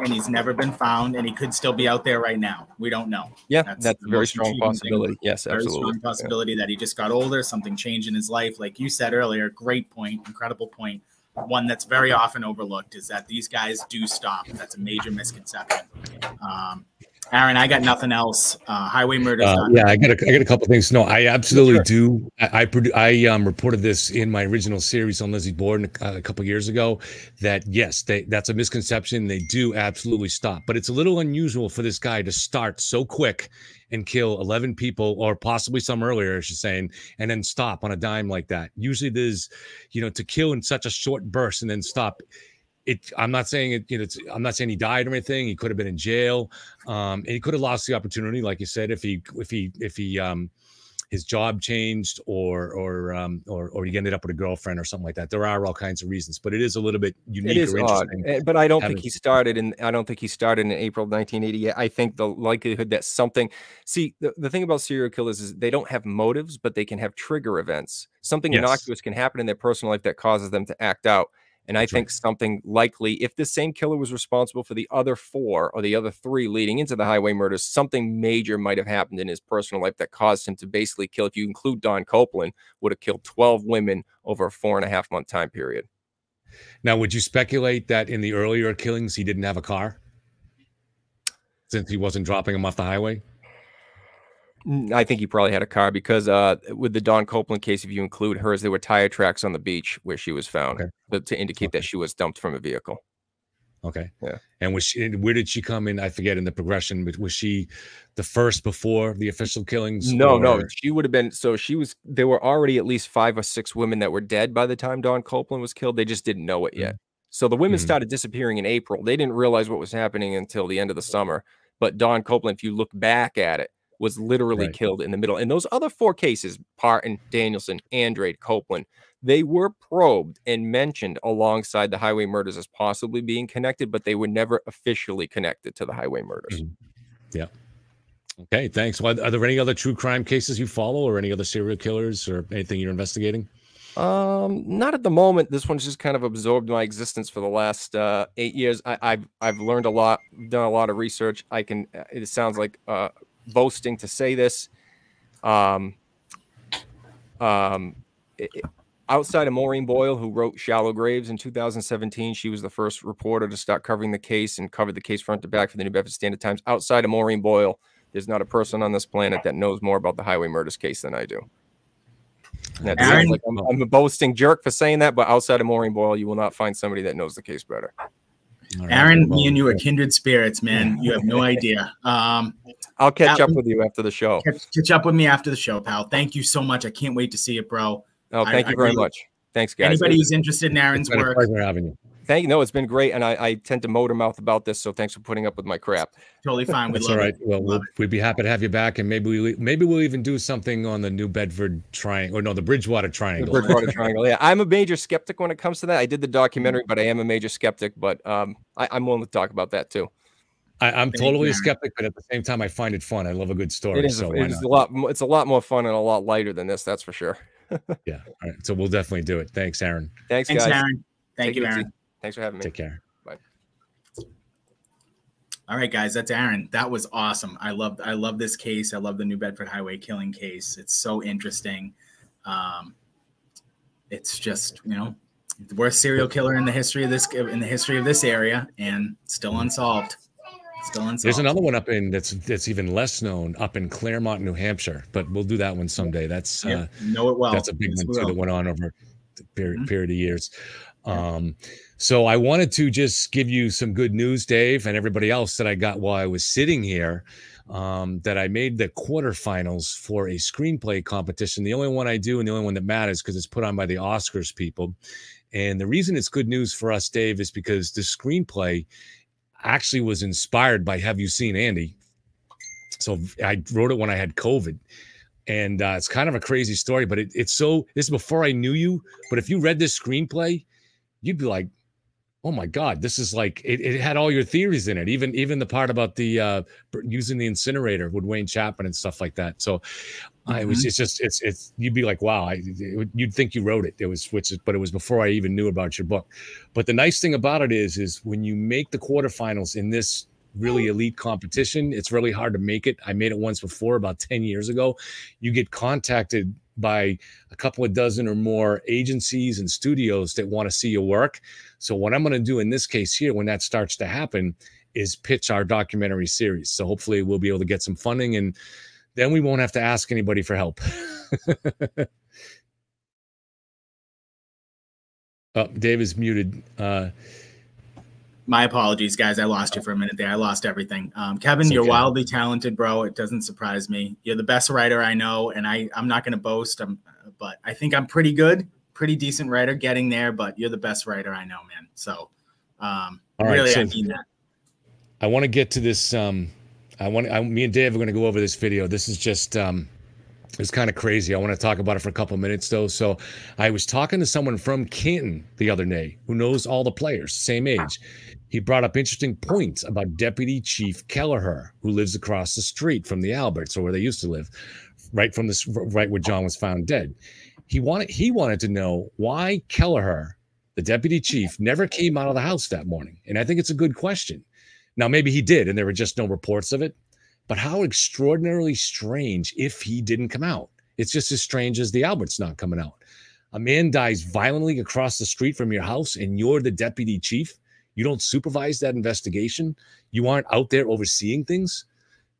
Speaker 6: And he's never been found, and he could still be out there right now. We don't know.
Speaker 23: Yeah, that's,
Speaker 6: the
Speaker 23: a very strong
Speaker 6: intriguing thing.
Speaker 23: possibility. Yes,
Speaker 6: Very
Speaker 23: absolutely.
Speaker 6: strong possibility that he just got older, something changed in his life. Like you said earlier, great point, incredible point. One that's very often overlooked is that these guys do stop. That's a major misconception. Um, Aaron, I got nothing else. Uh, highway murders.
Speaker 5: Uh, yeah, I got a, I got a couple things. No, I absolutely do. I I, I um, reported this in my original series on Lizzie Borden a, a couple years ago. That yes, they, that's a misconception. They do absolutely stop, but it's a little unusual for this guy to start so quick and kill 11 people or possibly some earlier, as you're saying, and then stop on a dime like that. Usually there's, you know, to kill in such a short burst and then stop it i'm not saying it you know it's, i'm not saying he died or anything he could have been in jail um and he could have lost the opportunity like you said if he if he if he um his job changed or or um or or he ended up with a girlfriend or something like that there are all kinds of reasons but it is a little bit unique
Speaker 23: It is
Speaker 5: or
Speaker 23: odd,
Speaker 5: interesting
Speaker 23: eh, but I don't think he started in. I don't think he started in April of 1988. I think the likelihood that something. See, the, the thing about serial killers is they don't have motives, but they can have trigger events. Something
Speaker 5: Yes.
Speaker 23: innocuous can happen in their personal life that causes them to act out. And I think something likely, if the same killer was responsible for the other four or the other three leading into the highway murders, something major might have happened in his personal life that caused him to basically kill. If you include Dawn Copeland, would have killed 12 women over a four and a half month time period.
Speaker 5: now would you speculate that in the earlier killings he didn't have a car since he wasn't dropping them off the highway
Speaker 23: I think he probably had a car because uh, with the Dawn Copeland case, if you include hers, there were tire tracks on the beach where she was found but to indicate that she was dumped from a vehicle.
Speaker 5: Okay.
Speaker 23: Yeah.
Speaker 5: And was she? Where did she come in? I forget in the progression, but was she the first before the official killings?
Speaker 23: No, no, she would have been. So she was. There were already at least five or six women that were dead by the time Dawn Copeland was killed. They just didn't know it yet. So the women
Speaker 5: Mhm.
Speaker 23: started disappearing in April. They didn't realize what was happening until the end of the summer. But Dawn Copeland, if you look back at it, was literally
Speaker 5: Right.
Speaker 23: killed in the middle. And those other four cases, Parton, Danielson, Andrade, Copeland, they were probed and mentioned alongside the highway murders as possibly being connected, but they were never officially connected to the highway murders.
Speaker 5: Yeah. Okay. Thanks. Well, are there any other true crime cases you follow, or any other serial killers, or anything you're investigating?
Speaker 23: Um, not at the moment. This one's just kind of absorbed my existence for the last uh, eight years. I, I've I've learned a lot, done a lot of research. I can. uh, It sounds like uh, boasting to say this. Um, um, outside of Maureen Boyle, who wrote Shallow Graves in 2017, she was the first reporter to start covering the case and covered the case front to back for the New Bedford Standard Times. Outside of Maureen Boyle, there's not a person on this planet that knows more about the highway murders case than I do.
Speaker 6: Aaron-
Speaker 23: like I'm, I'm a boasting jerk for saying that, but outside of Maureen Boyle, you will not find somebody that knows the case better.
Speaker 6: Aaron, me and you are kindred spirits, man. You have no idea. Um,
Speaker 23: I'll catch
Speaker 6: Al-
Speaker 23: up with you after the show.
Speaker 6: catch, catch up with me after the show, pal. Thank you so much. I can't wait to see it, bro.
Speaker 23: Oh, thank
Speaker 6: I
Speaker 23: you very
Speaker 6: really-
Speaker 23: much. Thanks, guys.
Speaker 6: Anybody who's interested in Aaron's
Speaker 5: It's been a
Speaker 6: work,
Speaker 5: pleasure having you.
Speaker 23: Thank you. No, it's been great, and I, I tend to motor mouth about this, so thanks for putting up with my crap.
Speaker 6: totally fine. We
Speaker 5: That's
Speaker 6: love
Speaker 5: all right.
Speaker 6: it.
Speaker 5: Well, we'll we'd be happy to have you back, and maybe we maybe we'll even do something on the New Bedford Triangle, or no, the Bridgewater Triangle.
Speaker 23: The
Speaker 5: Triangle.
Speaker 23: Bridgewater Triangle. Yeah, I'm a major skeptic when it comes to that. I did the documentary, but I am a major skeptic. But um, I, I'm willing to talk about that too.
Speaker 5: I, I'm
Speaker 6: Thank
Speaker 5: totally
Speaker 6: you,
Speaker 5: a skeptic, but at the same time, I find it fun. I love a good story.
Speaker 23: It is.
Speaker 5: so
Speaker 23: it
Speaker 5: why
Speaker 23: is
Speaker 5: not?
Speaker 23: a lot. It's a lot more fun and a lot lighter than this. That's for sure.
Speaker 5: Yeah. All right. So we'll definitely do it. Thanks, Aaron.
Speaker 23: Thanks,
Speaker 6: Thanks,
Speaker 23: guys.
Speaker 6: Aaron. Thank
Speaker 23: Take
Speaker 6: you,
Speaker 23: it easy.
Speaker 6: Aaron.
Speaker 23: Thanks for having me.
Speaker 5: Take care.
Speaker 23: Bye.
Speaker 6: All right, guys, that's Aaron. That was awesome. I love I love this case. I love the New Bedford Highway killing case. It's so interesting. Um, it's just you know the worst serial killer in the history of this in the history of this area, and still unsolved. Still unsolved.
Speaker 5: There's another one up in that's that's even less known up in Claremont, New Hampshire, but we'll do that one someday. That's
Speaker 6: Yeah,
Speaker 5: uh,
Speaker 6: know it well.
Speaker 5: That's a big
Speaker 6: Yes,
Speaker 5: one too that went on over the period
Speaker 6: Mhm.
Speaker 5: period of years. Um, so I wanted to just give you some good news, Dave, and everybody else that I got while I was sitting here. um, that I made the quarterfinals for a screenplay competition. The only one I do and the only one that matters because it's put on by the Oscars people. And the reason it's good news for us, Dave, is because the screenplay actually was inspired by Have You Seen Andy? So I wrote it when I had COVID. And uh, it's kind of a crazy story, but it, it's so, this is before I knew you. But if you read this screenplay, you'd be like, oh my god this is like it, it had all your theories in it even even the part about the uh using the incinerator with wayne chapman and stuff like that. So mm-hmm. i was it's just it's it's you'd be like wow I, it, you'd think you wrote it. It was which is but it was before i even knew about your book. But the nice thing about it is is when you make the quarterfinals in this really elite competition it's really hard to make it. I made it once before about 10 years ago. You get contacted by a couple of dozen or more agencies and studios that want to see your work. So what I'm going to do in this case here, when that starts to happen, is pitch our documentary series. So hopefully we'll be able to get some funding and then we won't have to ask anybody for help. oh, Dave is muted. Uh,
Speaker 6: my apologies, guys. I lost you for a minute there. I lost everything. Um, Kevin, you're wildly talented, bro. It doesn't surprise me. You're the best writer I know, and I I'm not going to boast. I'm, but I think I'm pretty good, pretty decent writer, getting there. But you're the best writer I know, man. So, um, really, so I mean that.
Speaker 5: I want to get to this. Um, I want. I, me and Dave are going to go over this video. This is just. Um, it's kind of crazy. I want to talk about it for a couple minutes though. So, I was talking to someone from Canton the other day who knows all the players, same age. He brought up interesting points about Deputy Chief Kelleher, who lives across the street from the Alberts, or where they used to live, right from this, right where John was found dead. He wanted he wanted to know why Kelleher, the deputy chief, never came out of the house that morning, and I think it's a good question. Now, maybe he did, and there were just no reports of it. But how extraordinarily strange if he didn't come out. It's just as strange as the Alberts not coming out. A man dies violently across the street from your house, and you're the deputy chief. You don't supervise that investigation. You aren't out there overseeing things.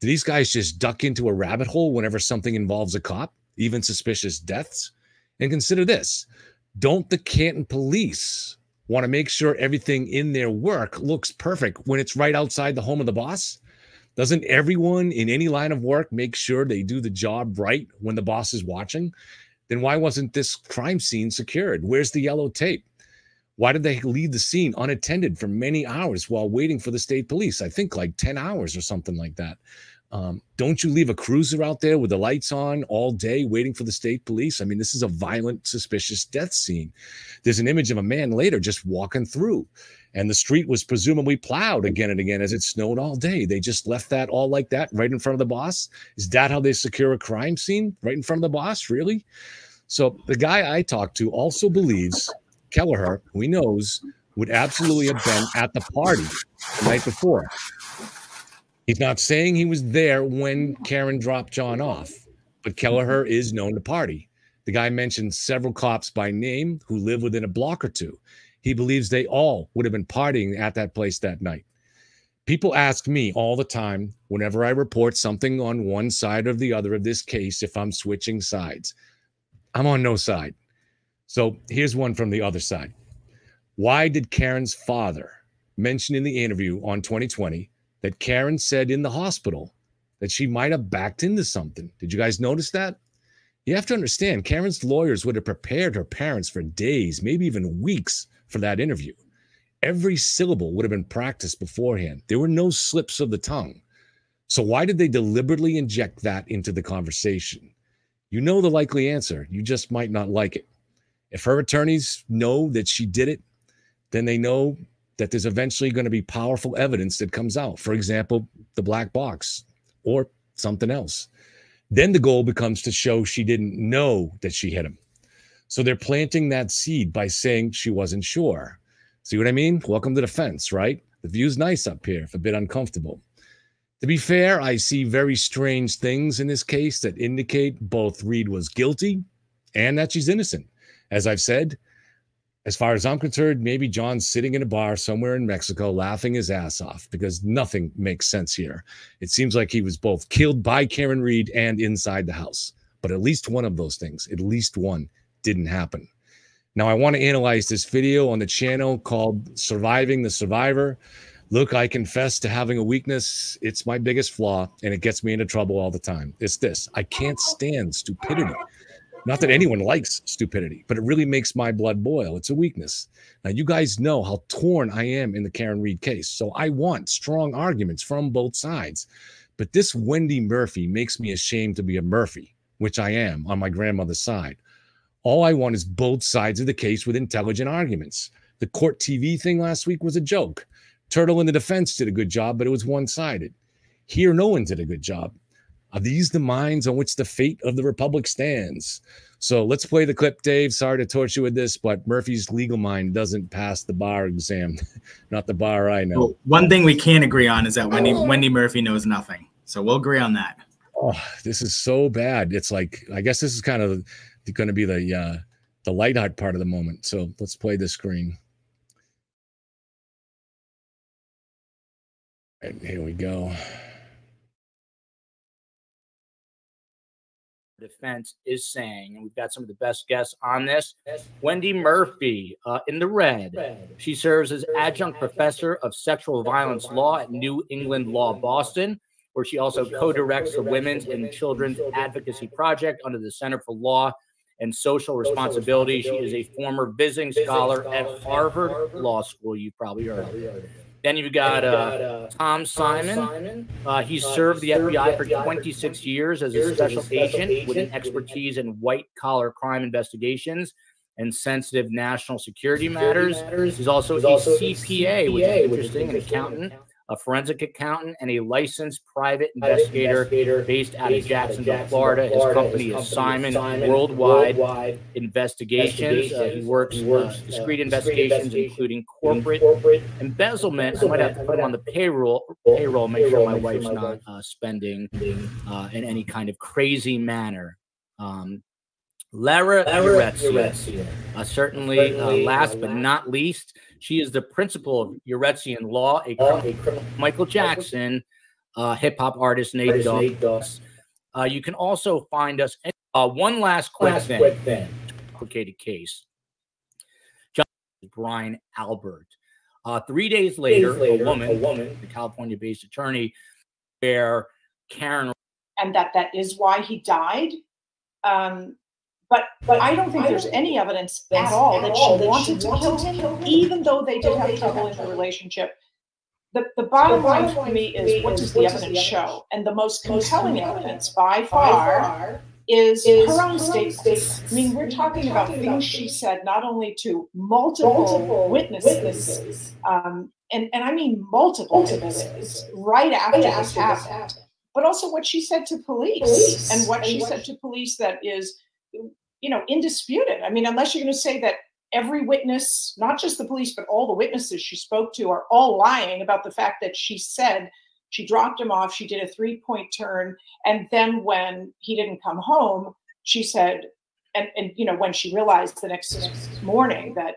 Speaker 5: Do these guys just duck into a rabbit hole whenever something involves a cop, even suspicious deaths? And consider this don't the Canton police want to make sure everything in their work looks perfect when it's right outside the home of the boss? Doesn't everyone in any line of work make sure they do the job right when the boss is watching? Then why wasn't this crime scene secured? Where's the yellow tape? Why did they leave the scene unattended for many hours while waiting for the state police? I think like 10 hours or something like that. Um, don't you leave a cruiser out there with the lights on all day waiting for the state police? I mean, this is a violent, suspicious death scene. There's an image of a man later just walking through, and the street was presumably plowed again and again as it snowed all day. They just left that all like that right in front of the boss. Is that how they secure a crime scene? Right in front of the boss? Really? So the guy I talked to also believes Kelleher, who he knows, would absolutely have been at the party the night before. He's not saying he was there when Karen dropped John off, but Kelleher is known to party. The guy mentioned several cops by name who live within a block or two. He believes they all would have been partying at that place that night. People ask me all the time whenever I report something on one side or the other of this case if I'm switching sides. I'm on no side. So here's one from the other side. Why did Karen's father mention in the interview on 2020 that Karen said in the hospital that she might have backed into something? Did you guys notice that? You have to understand, Karen's lawyers would have prepared her parents for days, maybe even weeks for that interview. Every syllable would have been practiced beforehand. There were no slips of the tongue. So, why did they deliberately inject that into the conversation? You know the likely answer. You just might not like it. If her attorneys know that she did it, then they know that there's eventually going to be powerful evidence that comes out. For example, the black box or something else. Then the goal becomes to show she didn't know that she hit him. So they're planting that seed by saying she wasn't sure. See what I mean? Welcome to the fence, right? The view's nice up here, if a bit uncomfortable. To be fair, I see very strange things in this case that indicate both Read was guilty and that she's innocent. As I've said, as far as I'm concerned, maybe John's sitting in a bar somewhere in Mexico laughing his ass off because nothing makes sense here. It seems like he was both killed by Karen Read and inside the house. But at least one of those things, at least one, didn't happen. Now, I want to analyze this video on the channel called Surviving the Survivor. Look, I confess to having a weakness. It's my biggest flaw, and it gets me into trouble all the time. It's this I can't stand stupidity. Not that anyone likes stupidity, but it really makes my blood boil. It's a weakness. Now, you guys know how torn I am in the Karen Read case. So I want strong arguments from both sides. But this Wendy Murphy makes me ashamed to be a Murphy, which I am on my grandmother's side. All I want is both sides of the case with intelligent arguments. The court TV thing last week was a joke. Turtle in the defense did a good job, but it was one sided. Here, no one did a good job. Are these the minds on which the fate of the Republic stands? So let's play the clip, Dave. Sorry to torture you with this, but Murphy's legal mind doesn't pass the bar exam. Not the bar I know.
Speaker 6: Well, one thing we can agree on is that Wendy, oh. Wendy Murphy knows nothing. So we'll agree on that.
Speaker 5: Oh, this is so bad. It's like I guess this is kind of going to be the uh, the lighthearted part of the moment. So let's play the screen. Right, here we go.
Speaker 30: defense is saying, and we've got some of the best guests on this. Wendy Murphy uh, in the red. She serves as adjunct professor of sexual violence law at New England Law Boston, where she also co directs the Women's and Children's Advocacy Project under the Center for Law and Social Responsibility. She is a former visiting scholar at Harvard Law School. You've probably heard of. Then you've got uh, Tom Simon. Uh, he served the FBI for 26 years as a special agent with an expertise in white collar crime investigations and sensitive national security matters. He's also a CPA, which is interesting, an accountant a forensic accountant, and a licensed private investigator based out of Jacksonville, Florida. His company is Simon Worldwide Investigations. Uh, he works uh, discrete investigations, including corporate embezzlement. I might have to put him on the payroll, payroll, make sure my wife's not uh, spending uh, in any kind of crazy manner. Um, Lara Yeretsian, uh, certainly uh, last but not least, she is the principal of Yeretsian Law, a, a Michael Jackson uh, hip hop artist, Nate Dogg. Uh, you can also find us. Uh, one last quick last thing. Quick thing. Complicated case. John Brian Albert. Uh, three days later, days later a, woman, a woman, the California-based attorney, where Karen,
Speaker 31: and that that is why he died. Um, but, but I don't think I there's don't any evidence at all that she wanted to kill him, even though they did have trouble in the relationship. The, the bottom line for me is what does the evidence show? And the most compelling evidence by far is her own statements. I mean, we're talking about things she said not only to multiple witnesses, um, and, and I mean multiple witnesses, right after this happened, but also what she said to police and what she said to police that is you know, indisputed. I mean, unless you're going to say that every witness, not just the police, but all the witnesses she spoke to are all lying about the fact that she said she dropped him off, she did a three point turn. And then when he didn't come home, she said, and, and you know, when she realized the next morning that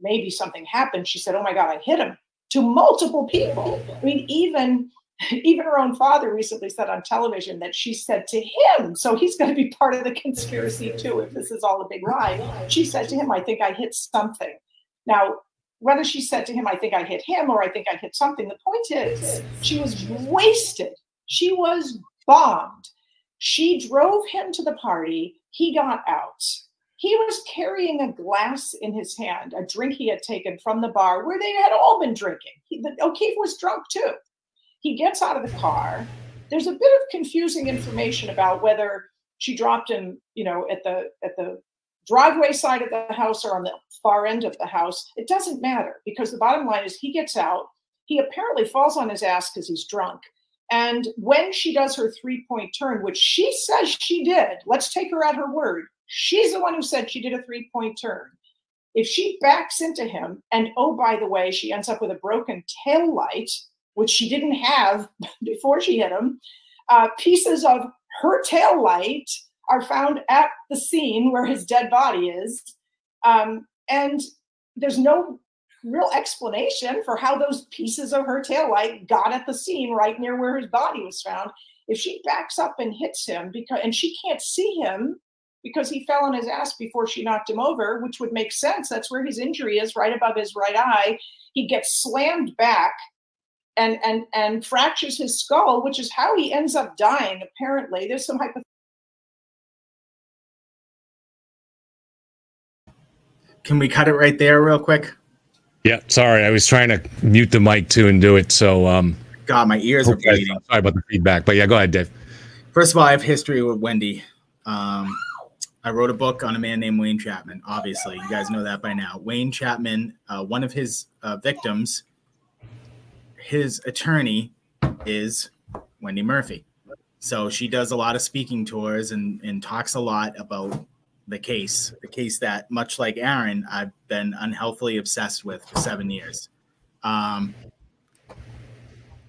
Speaker 31: maybe something happened, she said, Oh my God, I hit him to multiple people. I mean, even even her own father recently said on television that she said to him, so he's going to be part of the conspiracy too, if this is all a big lie. She said to him, I think I hit something. Now, whether she said to him, I think I hit him or I think I hit something, the point is she was wasted. She was bombed. She drove him to the party. He got out. He was carrying a glass in his hand, a drink he had taken from the bar where they had all been drinking. He, the, O'Keefe was drunk too. He gets out of the car. There's a bit of confusing information about whether she dropped him, you know, at the at the driveway side of the house or on the far end of the house. It doesn't matter because the bottom line is he gets out. He apparently falls on his ass because he's drunk. And when she does her three point turn, which she says she did, let's take her at her word. She's the one who said she did a three point turn. If she backs into him, and oh, by the way, she ends up with a broken tail light, which she didn't have before she hit him. Uh, pieces of her tail light are found at the scene where his dead body is. Um, and there's no real explanation for how those pieces of her tail light got at the scene right near where his body was found. If she backs up and hits him because and she can't see him because he fell on his ass before she knocked him over, which would make sense. That's where his injury is, right above his right eye. He gets slammed back and and and fractures his skull, which is how he ends up dying. Apparently, there's some hypothesis.
Speaker 6: Can we cut it right there, real quick?
Speaker 5: Yeah, sorry, I was trying to mute the mic too and do it. So, um,
Speaker 6: God, my ears are
Speaker 5: okay,
Speaker 6: bleeding.
Speaker 5: Sorry about the feedback, but yeah, go ahead, Dave.
Speaker 6: First of all, I have history with Wendy. Um, I wrote a book on a man named Wayne Chapman. Obviously, you guys know that by now. Wayne Chapman, uh, one of his uh, victims, his attorney is Wendy Murphy. So she does a lot of speaking tours and, and talks a lot about the case, the case that, much like Aaron, I've been unhealthily obsessed with for seven years. Um,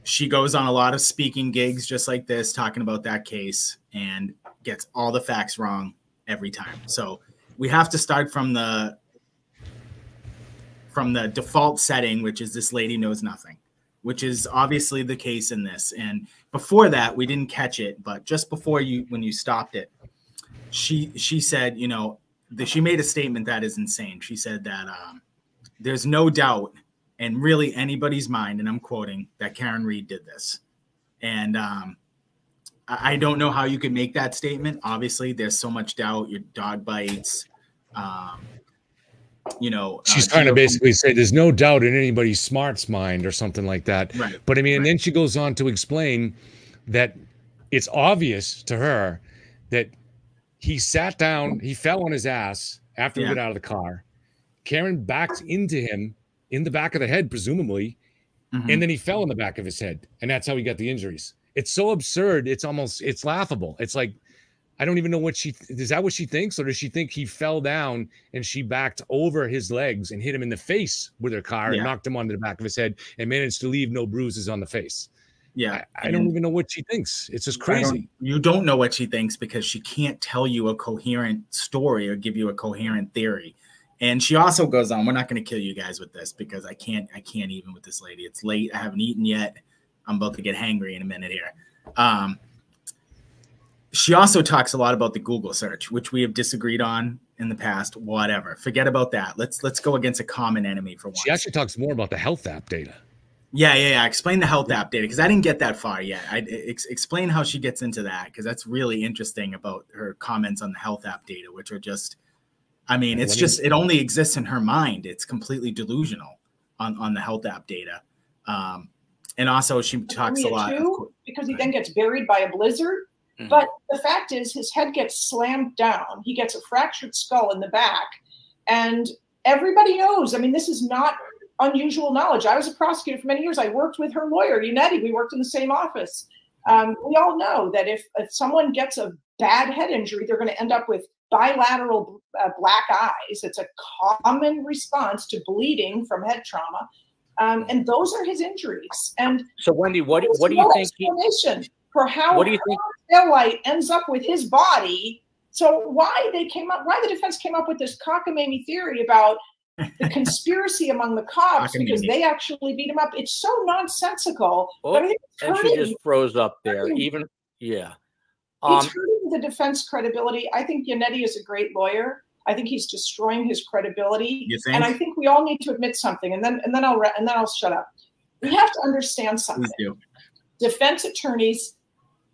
Speaker 6: she goes on a lot of speaking gigs just like this, talking about that case, and gets all the facts wrong every time. So we have to start from the from the default setting, which is this lady knows nothing, which is obviously the case in this. And before that, we didn't catch it, but just before you when you stopped it, she she said, you know, she made a statement that is insane. She said that um, there's no doubt in really anybody's mind, and I'm quoting that Karen Read did this, and um, I I don't know how you could make that statement. Obviously, there's so much doubt. Your dog bites. Um, you know,
Speaker 5: She's
Speaker 6: uh,
Speaker 5: trying to basically say there's no doubt in anybody's smart's mind or something like that.
Speaker 6: Right.
Speaker 5: But I mean, and then she goes on to explain that it's obvious to her that he sat down, he fell on his ass after
Speaker 6: Yeah.
Speaker 5: he got out of the car. Karen backed into him in the back of the head, presumably,
Speaker 6: Mhm.
Speaker 5: and then he fell in the back of his head, and that's how he got the injuries. It's so absurd. It's almost it's laughable. It's like I don't even know what she is that what she thinks, or does she think he fell down and she backed over his legs and hit him in the face with her car
Speaker 6: Yeah.
Speaker 5: and knocked him onto the back of his head and managed to leave no bruises on the face?
Speaker 6: yeah,
Speaker 5: I don't even know what she thinks. It's just crazy.
Speaker 6: don't- you don't know what she thinks because she can't tell you a coherent story or give you a coherent theory. And she also goes on, we're not going to kill you guys with this because I can't, I can't even with this lady. It's late. I haven't eaten yet. I'm about to get hangry in a minute here. Um, she also talks a lot about the Google search, which we have disagreed on in the past. Whatever, forget about that. Let's let's go against a common enemy for once.
Speaker 5: She actually talks more about the health app data.
Speaker 6: Yeah, yeah, yeah. Explain the health app data because I didn't get that far yet. I ex- explain how she gets into that because that's really interesting about her comments on the health app data, which are just, I mean, it's
Speaker 5: me-
Speaker 6: just it only exists in her mind. It's completely delusional on on the health app data. Um, and also she talks a
Speaker 31: Only
Speaker 6: lot. of
Speaker 31: two, because he then gets buried by a blizzard.
Speaker 6: Mm-hmm.
Speaker 31: But the fact is, his head gets slammed down. He gets a fractured skull in the back, and everybody knows. I mean, this is not unusual knowledge. I was a prosecutor for many years. I worked with her lawyer, Yannetti. We worked in the same office. Um, we all know that if, if someone gets a bad head injury, they're going to end up with bilateral uh, black eyes. It's a common response to bleeding from head trauma. Um, and those are his injuries. And
Speaker 30: So Wendy, what what do you
Speaker 31: no
Speaker 30: think? He,
Speaker 31: for how
Speaker 30: What do you think-
Speaker 31: Daylight ends up with his body. So why they came up, why the defense came up with this cockamamie theory about the conspiracy among the cops because they actually beat him up. It's so nonsensical.
Speaker 30: Oh,
Speaker 31: but I think it's
Speaker 30: and she just froze up there.
Speaker 31: hurting-
Speaker 30: Even yeah.
Speaker 31: it's
Speaker 30: Um,
Speaker 31: hurting the defense credibility. I think Yannetti is a great lawyer. I think he's destroying his credibility.
Speaker 6: You think?
Speaker 31: And I think we all need to admit something. And then and then I'll re- and then I'll shut up. We have to understand something. Defense attorneys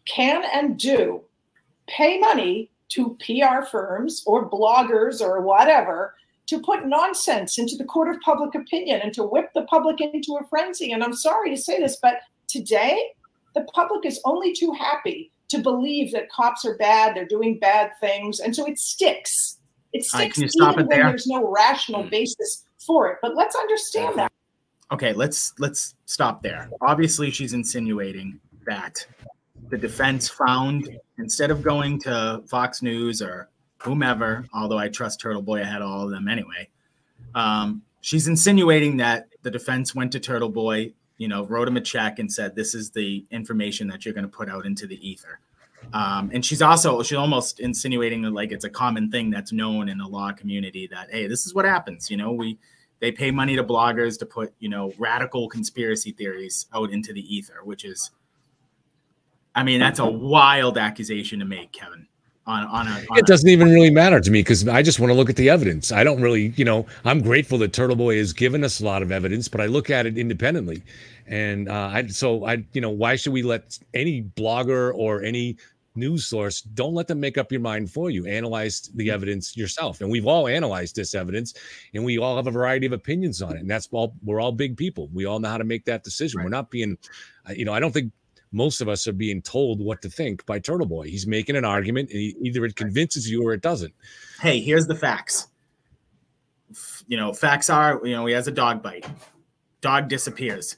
Speaker 31: can and do pay money to PR firms or bloggers or whatever to put nonsense into the court of public opinion and to whip the public into a frenzy. And I'm sorry to say this, but today the public is only too happy to believe that cops are bad, they're doing bad things. And so it sticks. It
Speaker 6: right,
Speaker 31: sticks
Speaker 6: can you stop
Speaker 31: even
Speaker 6: it
Speaker 31: when
Speaker 6: there?
Speaker 31: there's no rational basis for it. But let's understand uh-huh. that.
Speaker 6: okay let's let's stop there obviously she's insinuating that the defense found instead of going to fox news or whomever although i trust turtle boy ahead of all of them anyway um, she's insinuating that the defense went to turtle boy you know wrote him a check and said this is the information that you're going to put out into the ether. Um, and she's also she's almost insinuating that like it's a common thing that's known in the law community that hey this is what happens you know? We they pay money to bloggers to put you know radical conspiracy theories out into the ether which is i mean that's a wild accusation to make kevin on on a. On
Speaker 5: it doesn't even really matter to me because I just want to look at the evidence. I don't really, you know, I'm grateful that Turtle Boy has given us a lot of evidence, but I look at it independently. And uh, I, so I, you know, why should we let any blogger or any news source don't let them make up your mind for you analyze the evidence yourself and we've all analyzed this evidence and we all have a variety of opinions on it and that's all we're all big people we all know how to make that decision right. we're not being uh, you know i don't think most of us are being told what to think by turtle boy he's making an argument and he, either it convinces you or it doesn't
Speaker 6: hey here's the facts you know facts are you know he has a dog bite dog disappears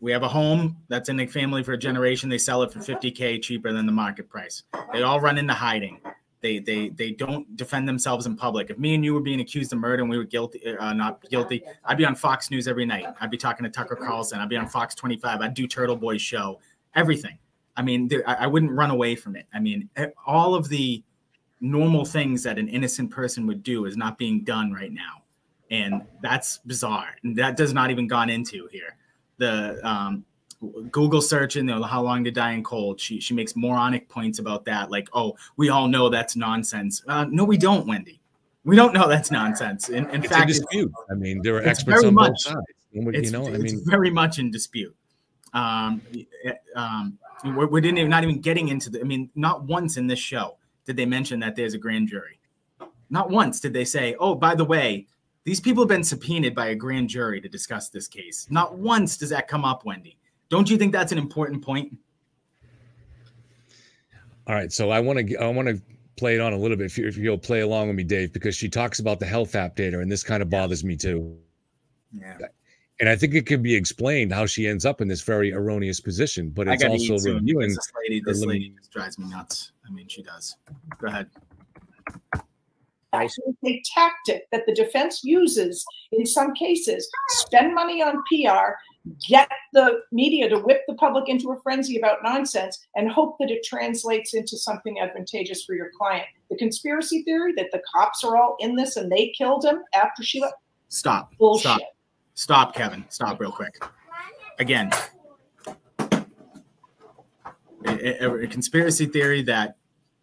Speaker 6: we have a home that's in the family for a generation. They sell it for 50k cheaper than the market price. They all run into hiding. They they they don't defend themselves in public. If me and you were being accused of murder and we were guilty, uh, not guilty, I'd be on Fox News every night. I'd be talking to Tucker Carlson. I'd be on Fox 25. I'd do Turtle Boy show. Everything. I mean, there, I, I wouldn't run away from it. I mean, all of the normal things that an innocent person would do is not being done right now, and that's bizarre. And that does not even gone into here the um, Google search and you know, how long to die in cold. She she makes moronic points about that, like, oh, we all know that's nonsense. Uh, no, we don't, Wendy. We don't know that's nonsense. In, in
Speaker 5: it's
Speaker 6: fact,
Speaker 5: dispute. I mean, there are experts on
Speaker 6: much,
Speaker 5: both sides.
Speaker 6: It's,
Speaker 5: you know, I mean,
Speaker 6: very much in dispute. Um, um, we, we didn't even not even getting into the. I mean, not once in this show did they mention that there's a grand jury. Not once did they say, oh, by the way, these people have been subpoenaed by a grand jury to discuss this case. Not once does that come up, Wendy. Don't you think that's an important point?
Speaker 5: All right, so I want to I want to play it on a little bit if, you, if you'll play along with me, Dave, because she talks about the health app data, and this kind of bothers me too.
Speaker 6: Yeah.
Speaker 5: And I think it can be explained how she ends up in this very erroneous position, but it's also reviewing.
Speaker 6: This lady, this lady just drives me nuts. I mean, she does. Go ahead It's
Speaker 31: a tactic that the defense uses in some cases. Spend money on PR, get the media to whip the public into a frenzy about nonsense, and hope that it translates into something advantageous for your client. The conspiracy theory that the cops are all in this and they killed him after she left.
Speaker 6: Stop.
Speaker 31: Bullshit.
Speaker 6: Stop. Stop, Kevin. Stop real quick. Again, a, a, conspiracy theory that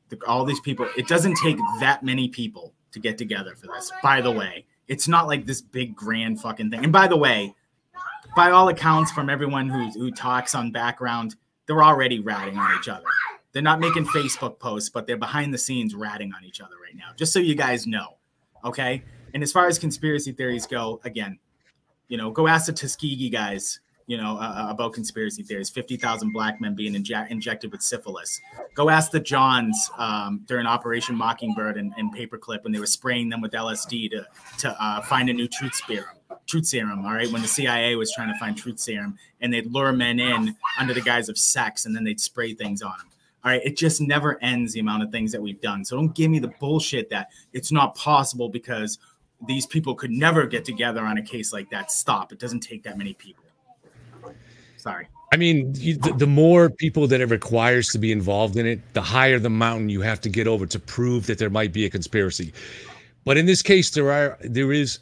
Speaker 6: the, all these people, it doesn't take that many people to get together for this. By the way, it's not like this big grand fucking thing. And by the way, by all accounts from everyone who who talks on background, they're already ratting on each other. They're not making Facebook posts, but they're behind the scenes ratting on each other right now. Just so you guys know, okay? And as far as conspiracy theories go, again, you know, go ask the Tuskegee guys you know, uh, uh about conspiracy theories 50,000 black men being inje- injected with syphilis. Go ask the Johns um, during Operation Mockingbird and, and, Paperclip when they were spraying them with LSD to, to uh, find a new truth serum. Truth serum, all right, when the CIA was trying to find truth serum, and they'd lure men in under the guise of sex, and then they'd spray things on them. All right, it just never ends the amount of things that we've done. So don't give me the bullshit that it's not possible because these people could never get together on a case like that. Stop. It doesn't take that many people. Sorry.
Speaker 5: I mean, you, the, the, more people that it requires to be involved in it, the higher the mountain you have to get over to prove that there might be a conspiracy. But in this case, there are there is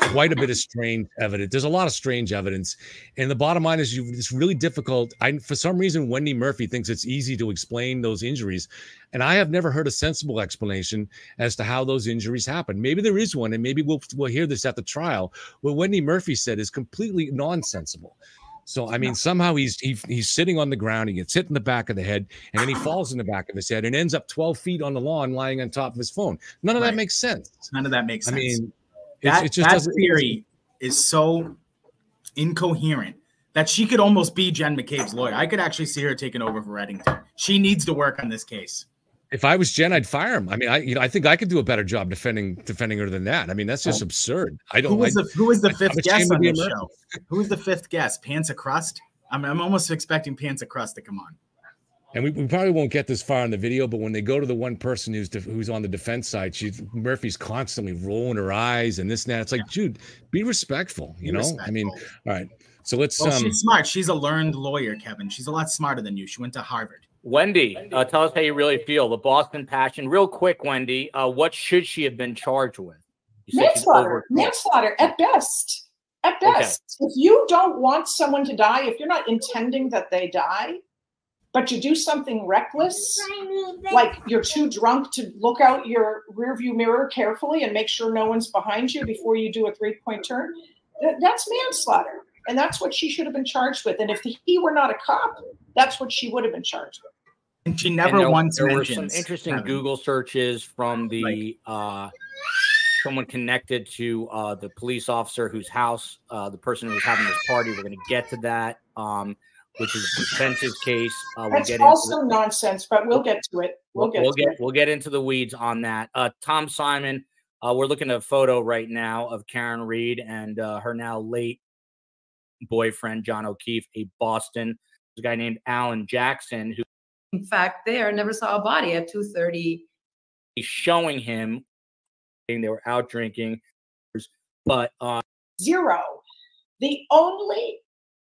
Speaker 5: quite a bit of strange evidence. There's a lot of strange evidence, and the bottom line is, you it's really difficult. I for some reason, Wendy Murphy thinks it's easy to explain those injuries, and I have never heard a sensible explanation as to how those injuries happen. Maybe there is one, and maybe we'll we'll hear this at the trial. What Wendy Murphy said is completely nonsensible. So I mean, somehow he's he, he's sitting on the ground. He gets hit in the back of the head, and then he falls in the back of his head and ends up 12 feet on the lawn, lying on top of his phone. None of right. that makes sense.
Speaker 6: None of that makes sense.
Speaker 5: I mean,
Speaker 6: that,
Speaker 5: it just
Speaker 6: that theory is so incoherent that she could almost be Jen McCabe's lawyer. I could actually see her taking over for Reddington. She needs to work on this case
Speaker 5: if I was Jen, I'd fire him. I mean, I you know I think I could do a better job defending defending her than that. I mean, that's just oh. absurd. I don't.
Speaker 6: Who was
Speaker 5: I,
Speaker 6: the Who was the fifth guest on the show? Who was the fifth guest? Pants of crust. I'm I'm almost expecting Pants of crust to come on.
Speaker 5: And we, we probably won't get this far in the video, but when they go to the one person who's def, who's on the defense side, she Murphy's constantly rolling her eyes and this and that. It's like, dude, be respectful. You be know, respectful. I mean, all right. So let's.
Speaker 6: Well,
Speaker 5: um,
Speaker 6: she's smart. She's a learned lawyer, Kevin. She's a lot smarter than you. She went to Harvard.
Speaker 30: Wendy, uh, tell us how you really feel. The Boston Passion, real quick, Wendy. Uh, what should she have been charged with?
Speaker 31: Manslaughter. Manslaughter at best. At best. Okay. If you don't want someone to die, if you're not intending that they die, but you do something reckless, like you're too drunk to look out your rearview mirror carefully and make sure no one's behind you before you do a three point turn, that's manslaughter. And that's what she should have been charged with. And if he were not a cop, that's what she would have been charged with.
Speaker 6: And she never
Speaker 30: there,
Speaker 6: once
Speaker 30: there were some interesting
Speaker 6: Kevin.
Speaker 30: Google searches from the uh, someone connected to uh, the police officer whose house uh, the person who was having this party. We're going to get to that, um, which is the defense's case. Uh, we'll
Speaker 31: That's
Speaker 30: get
Speaker 31: also
Speaker 30: into
Speaker 31: nonsense, but we'll get to it. We'll get
Speaker 30: we'll get
Speaker 31: it.
Speaker 30: we'll get into the weeds on that. Uh, Tom Simon, uh, we're looking at a photo right now of Karen Read and uh, her now late boyfriend John O'Keefe, a Boston a guy named Alan Jackson, who
Speaker 32: In fact, there never saw a body at 2:30.
Speaker 30: is showing him they were out drinking, but uh,
Speaker 31: Zero. The only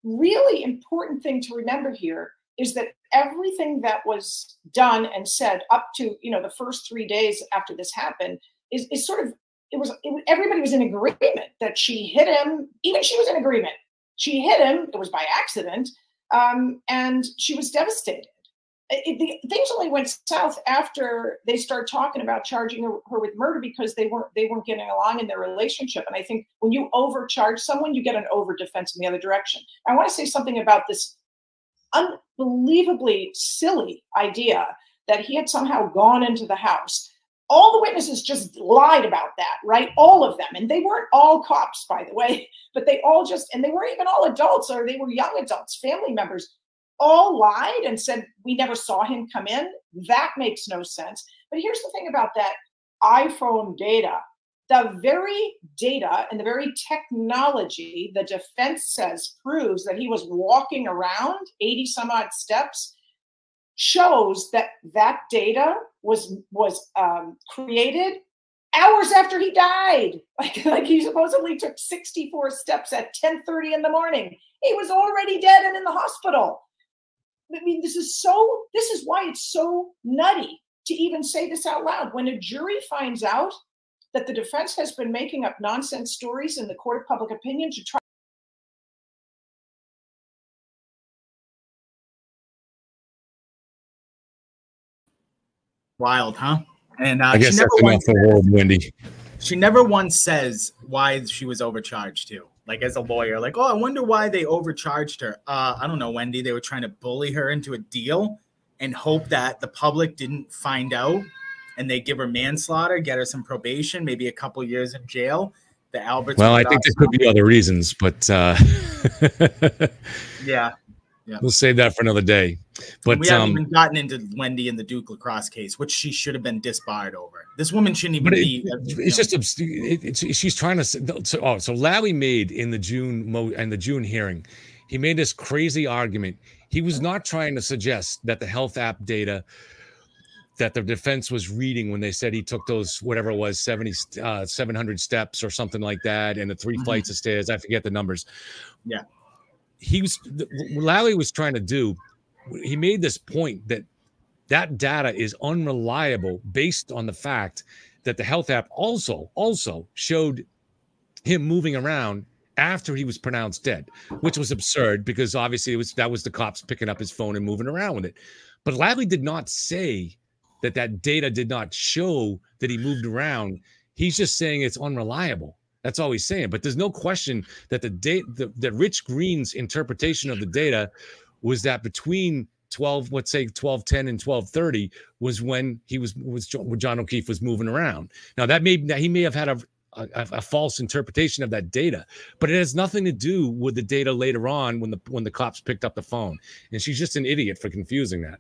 Speaker 31: really important thing to remember here is that everything that was done and said up to you know the first three days after this happened is, is sort of it was it, everybody was in agreement that she hit him. Even she was in agreement. She hit him. It was by accident. Um, and she was devastated it, the things only went south after they started talking about charging her, her with murder because they weren't they weren't getting along in their relationship. And I think when you overcharge someone, you get an over defense in the other direction. I want to say something about this unbelievably silly idea that he had somehow gone into the house. All the witnesses just lied about that, right? All of them. And they weren't all cops, by the way, but they all just, and they weren't even all adults or they were young adults, family members all lied and said we never saw him come in. That makes no sense. But here's the thing about that iPhone data the very data and the very technology the defense says proves that he was walking around 80 some odd steps shows that that data was was um, created hours after he died like, like he supposedly took 64 steps at 10:30 in the morning he was already dead and in the hospital I mean, this is so, this is why it's so nutty to even say this out loud. When a jury finds out that the defense has been making up nonsense stories in the court of public opinion to try.
Speaker 6: Wild, huh? And uh,
Speaker 5: I guess
Speaker 6: she never
Speaker 5: that's enough
Speaker 6: once
Speaker 5: for world, Wendy.
Speaker 6: she never once says why she was overcharged too. Like as a lawyer, like, oh, I wonder why they overcharged her. Uh, I don't know, Wendy. They were trying to bully her into a deal and hope that the public didn't find out and they give her manslaughter, get her some probation, maybe a couple years in jail. The Alberts.
Speaker 5: Well, I think there could be other reasons, but uh,
Speaker 6: Yeah. Yeah.
Speaker 5: we'll save that for another day. But
Speaker 6: we haven't
Speaker 5: um,
Speaker 6: even gotten into Wendy and the Duke lacrosse case, which she should have been disbarred over. This woman shouldn't even
Speaker 5: it-
Speaker 6: be. uh,
Speaker 5: it's just it, it's, she's trying to so, oh so Lally made in the June mo and the June hearing he made this crazy argument he was not trying to suggest that the health app data that the defense was reading when they said he took those whatever it was 70 uh, 700 steps or something like that and the 3
Speaker 6: Mhm.
Speaker 5: flights of stairs I forget the numbers
Speaker 6: Yeah.
Speaker 5: He was Lally was trying to do he made this point that that data is unreliable based on the fact that the health app also also showed him moving around after he was pronounced dead which was absurd because obviously it was that was the cops picking up his phone and moving around with it. But Lally did not say that that data did not show that he moved around. He's just saying it's unreliable that's all he's saying but there's no question that the date that rich green's interpretation of the data was that between 12 let's say 1210 and 1230 was when he was was john o'keefe was moving around. Now that may that he may have had a, a a false interpretation of that data but it has nothing to do with the data later on when the when the cops picked up the phone. And she's just an idiot for confusing that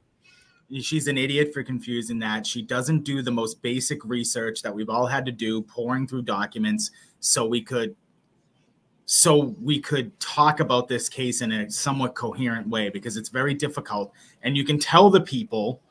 Speaker 6: she's an idiot for confusing that. She doesn't do the most basic research that we've all had to do, pouring through documents so we could so we could talk about this case in a somewhat coherent way because it's very difficult. And you can tell the people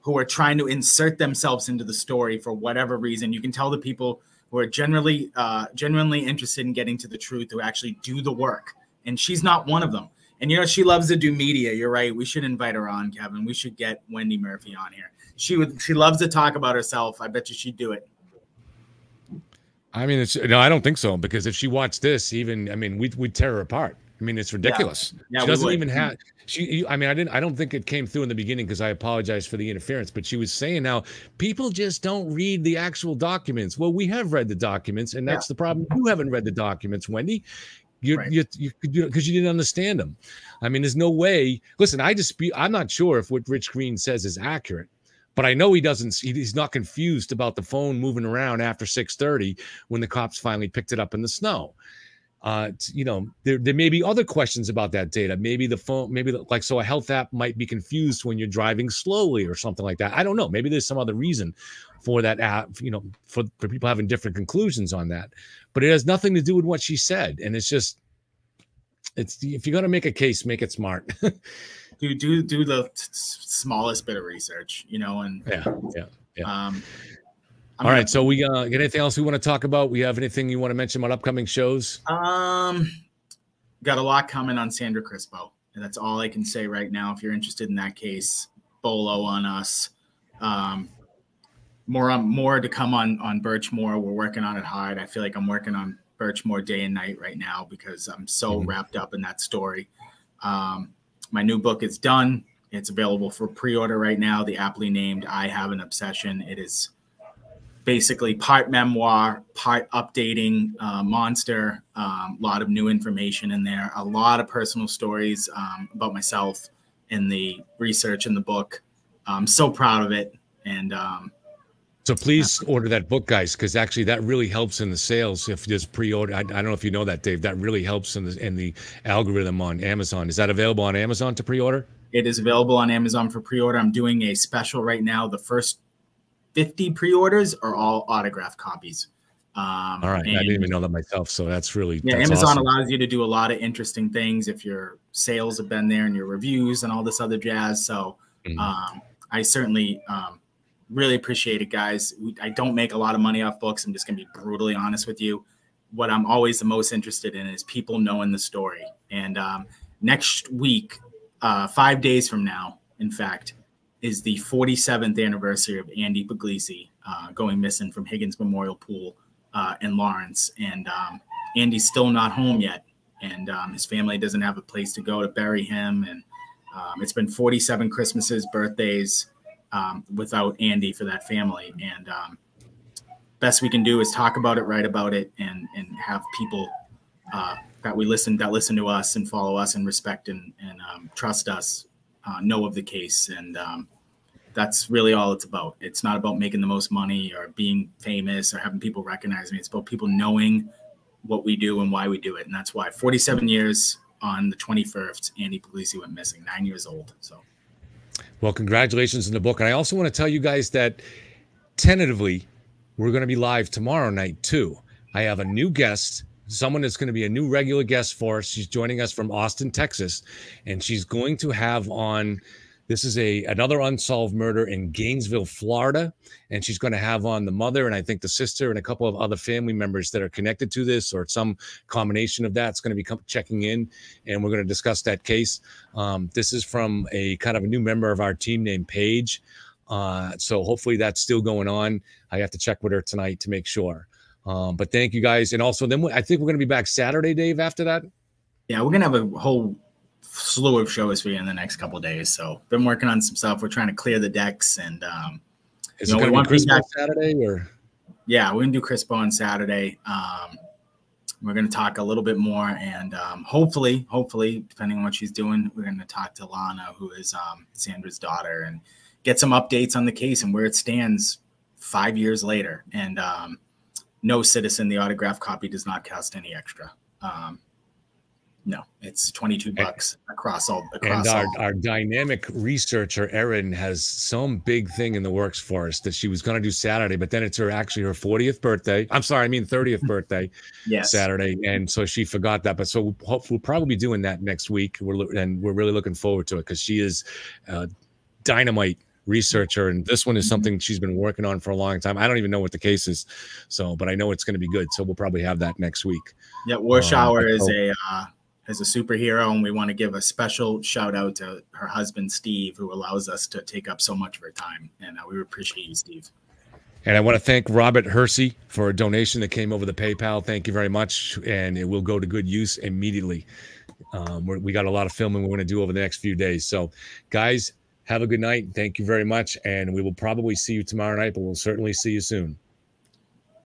Speaker 6: who are trying to insert themselves into the story for whatever reason. You can tell the people who are generally uh, genuinely interested in getting to the truth who actually do the work. And she's not one of them and you know she loves to do media you're right we should invite her on kevin we should get wendy murphy on here she would she loves to talk about herself i bet you she'd do it
Speaker 5: i mean it's no i don't think so because if she watched this even i mean we'd, we'd tear her apart I mean, it's ridiculous.
Speaker 6: Yeah,
Speaker 5: she doesn't even have. She, I mean, I didn't. I don't think it came through in the beginning because I apologize for the interference. But she was saying now people just don't read the actual documents. Well, we have read the documents, and that's
Speaker 6: Yeah.
Speaker 5: the problem. You haven't read the documents, Wendy. You, you, you, could because you didn't understand them. I mean, there's no way. Listen, I dispute. I'm not sure if what Rich Green says is accurate, but I know he doesn't. he- He's not confused about the phone moving around after 6:30 when the cops finally picked it up in the snow uh you know there, there may be other questions about that data maybe the phone maybe the, like so a health app might be confused when you're driving slowly or something like that i don't know maybe there's some other reason for that app you know for, for people having different conclusions on that but it has nothing to do with what she said and it's just it's if you're going to make a case make it smart
Speaker 6: do do do the smallest bit of research, you know, and
Speaker 5: yeah, yeah, yeah.
Speaker 6: Um,
Speaker 5: all right so we uh get anything else we want to talk about we have anything you want to mention about upcoming shows
Speaker 6: Um, got a lot coming on Sandra Crispo, and that's all I can say right now. If you're interested in that case, bolo on us. Um, more on more to come on on Birchmore. We're working on it hard. I feel like I'm working on Birchmore day and night right now because I'm so wrapped up in that story. Um, my new book is done. It's available for pre-order right now. The aptly named "I Have an Obsession." It is basically part memoir, part updating uh, monster. A um, lot of new information in there. A lot of personal stories um, about myself and the research in the book. I'm so proud of it, and um,
Speaker 5: So please order that book, guys, because actually that really helps in the sales. If there's pre-order, I, I don't know if you know that, Dave. That really helps in the in the algorithm on Amazon. Is that available on Amazon to pre-order?
Speaker 6: It is available on Amazon for pre-order. I'm doing a special right now. The first 50 pre-orders are all autographed copies. Um,
Speaker 5: All right, I didn't even know that myself. So that's really
Speaker 6: Yeah,
Speaker 5: that's
Speaker 6: Amazon
Speaker 5: awesome.
Speaker 6: allows you to do a lot of interesting things if your sales have been there and your reviews and all this other jazz. So
Speaker 5: Mm-hmm.
Speaker 6: um, I certainly um, really appreciate it, guys. I don't make a lot of money off books. I'm just going to be brutally honest with you. What I'm always the most interested in is people knowing the story. And um, next week, uh, five days from now, in fact, is the 47th anniversary of Andy Puglisi uh, going missing from Higgins Memorial Pool uh, in Lawrence. And um, Andy's still not home yet. And um, his family doesn't have a place to go to bury him. And um, it's been 47 Christmases, birthdays um, without Andy for that family. And um, best we can do is talk about it, write about it, and and have people uh, that we listen that listen to us and follow us and respect and and um, trust us uh, know of the case. And um, that's really all it's about. It's not about making the most money or being famous or having people recognize me. It's about people knowing what we do and why we do it. And that's why 47 years on the 21st, Andy Puglisi went missing, nine years old. So
Speaker 5: Well, congratulations on the book. And I also want to tell you guys that tentatively, we're going to be live tomorrow night too. I have a new guest, someone that's going to be a new regular guest for us. She's joining us from Austin, Texas, and she's going to have on. This is a another unsolved murder in Gainesville, Florida, and she's going to have on the mother and I think the sister and a couple of other family members that are connected to this or some combination of that. It's going to be checking in, and we're going to discuss that case. Um, this is from a kind of a new member of our team named Paige. Uh, so hopefully that's still going on. I have to check with her tonight to make sure. Um, but thank you guys, and also then we- I think we're going to be back Saturday, Dave. After that,
Speaker 6: yeah, we're gonna have a whole slew of shows for you in the next couple days. So been working on some stuff. We're trying to clear the decks and um,
Speaker 5: is
Speaker 6: you
Speaker 5: it
Speaker 6: know, we
Speaker 5: going to be
Speaker 6: feedback-
Speaker 5: Saturday or?
Speaker 6: Yeah, we're gonna do Crispo on Saturday. Um, we're gonna talk a little bit more, and um, hopefully, hopefully, depending on what she's doing, we're gonna talk to Lana, who is um, Sandra's daughter, and get some updates on the case and where it stands five years later. And um, no citizen, the autograph copy does not cost any extra. Um, no, it's twenty two bucks across all across
Speaker 5: And our,
Speaker 6: all.
Speaker 5: our dynamic researcher Erin has some big thing in the works for us that she was going to do Saturday, but then it's her actually her 40th birthday. I'm sorry, I mean 30th birthday.
Speaker 6: Yes.
Speaker 5: Saturday, and so she forgot that. But so we'll, hope- we'll probably be doing that next week. We're and we're really looking forward to it because she is a dynamite researcher, and this one is something she's been working on for a long time. I don't even know what the case is, so but I know it's going to be good. So we'll probably have that next week.
Speaker 6: Yeah, Warshower
Speaker 5: Um,
Speaker 6: is a uh, is a superhero, and we want to give a special shout out to her husband Steve, who allows us to take up so much of her time, and uh, we appreciate you, Steve.
Speaker 5: And I want to thank Robert Hersey for a donation that came over the PayPal. Thank you very much. And it will go to good use immediately. Um, we got a lot of filming we're going to do over the next few days. So, guys, have a good night. Thank you very much. And we will probably see you tomorrow night, but we'll certainly see you soon.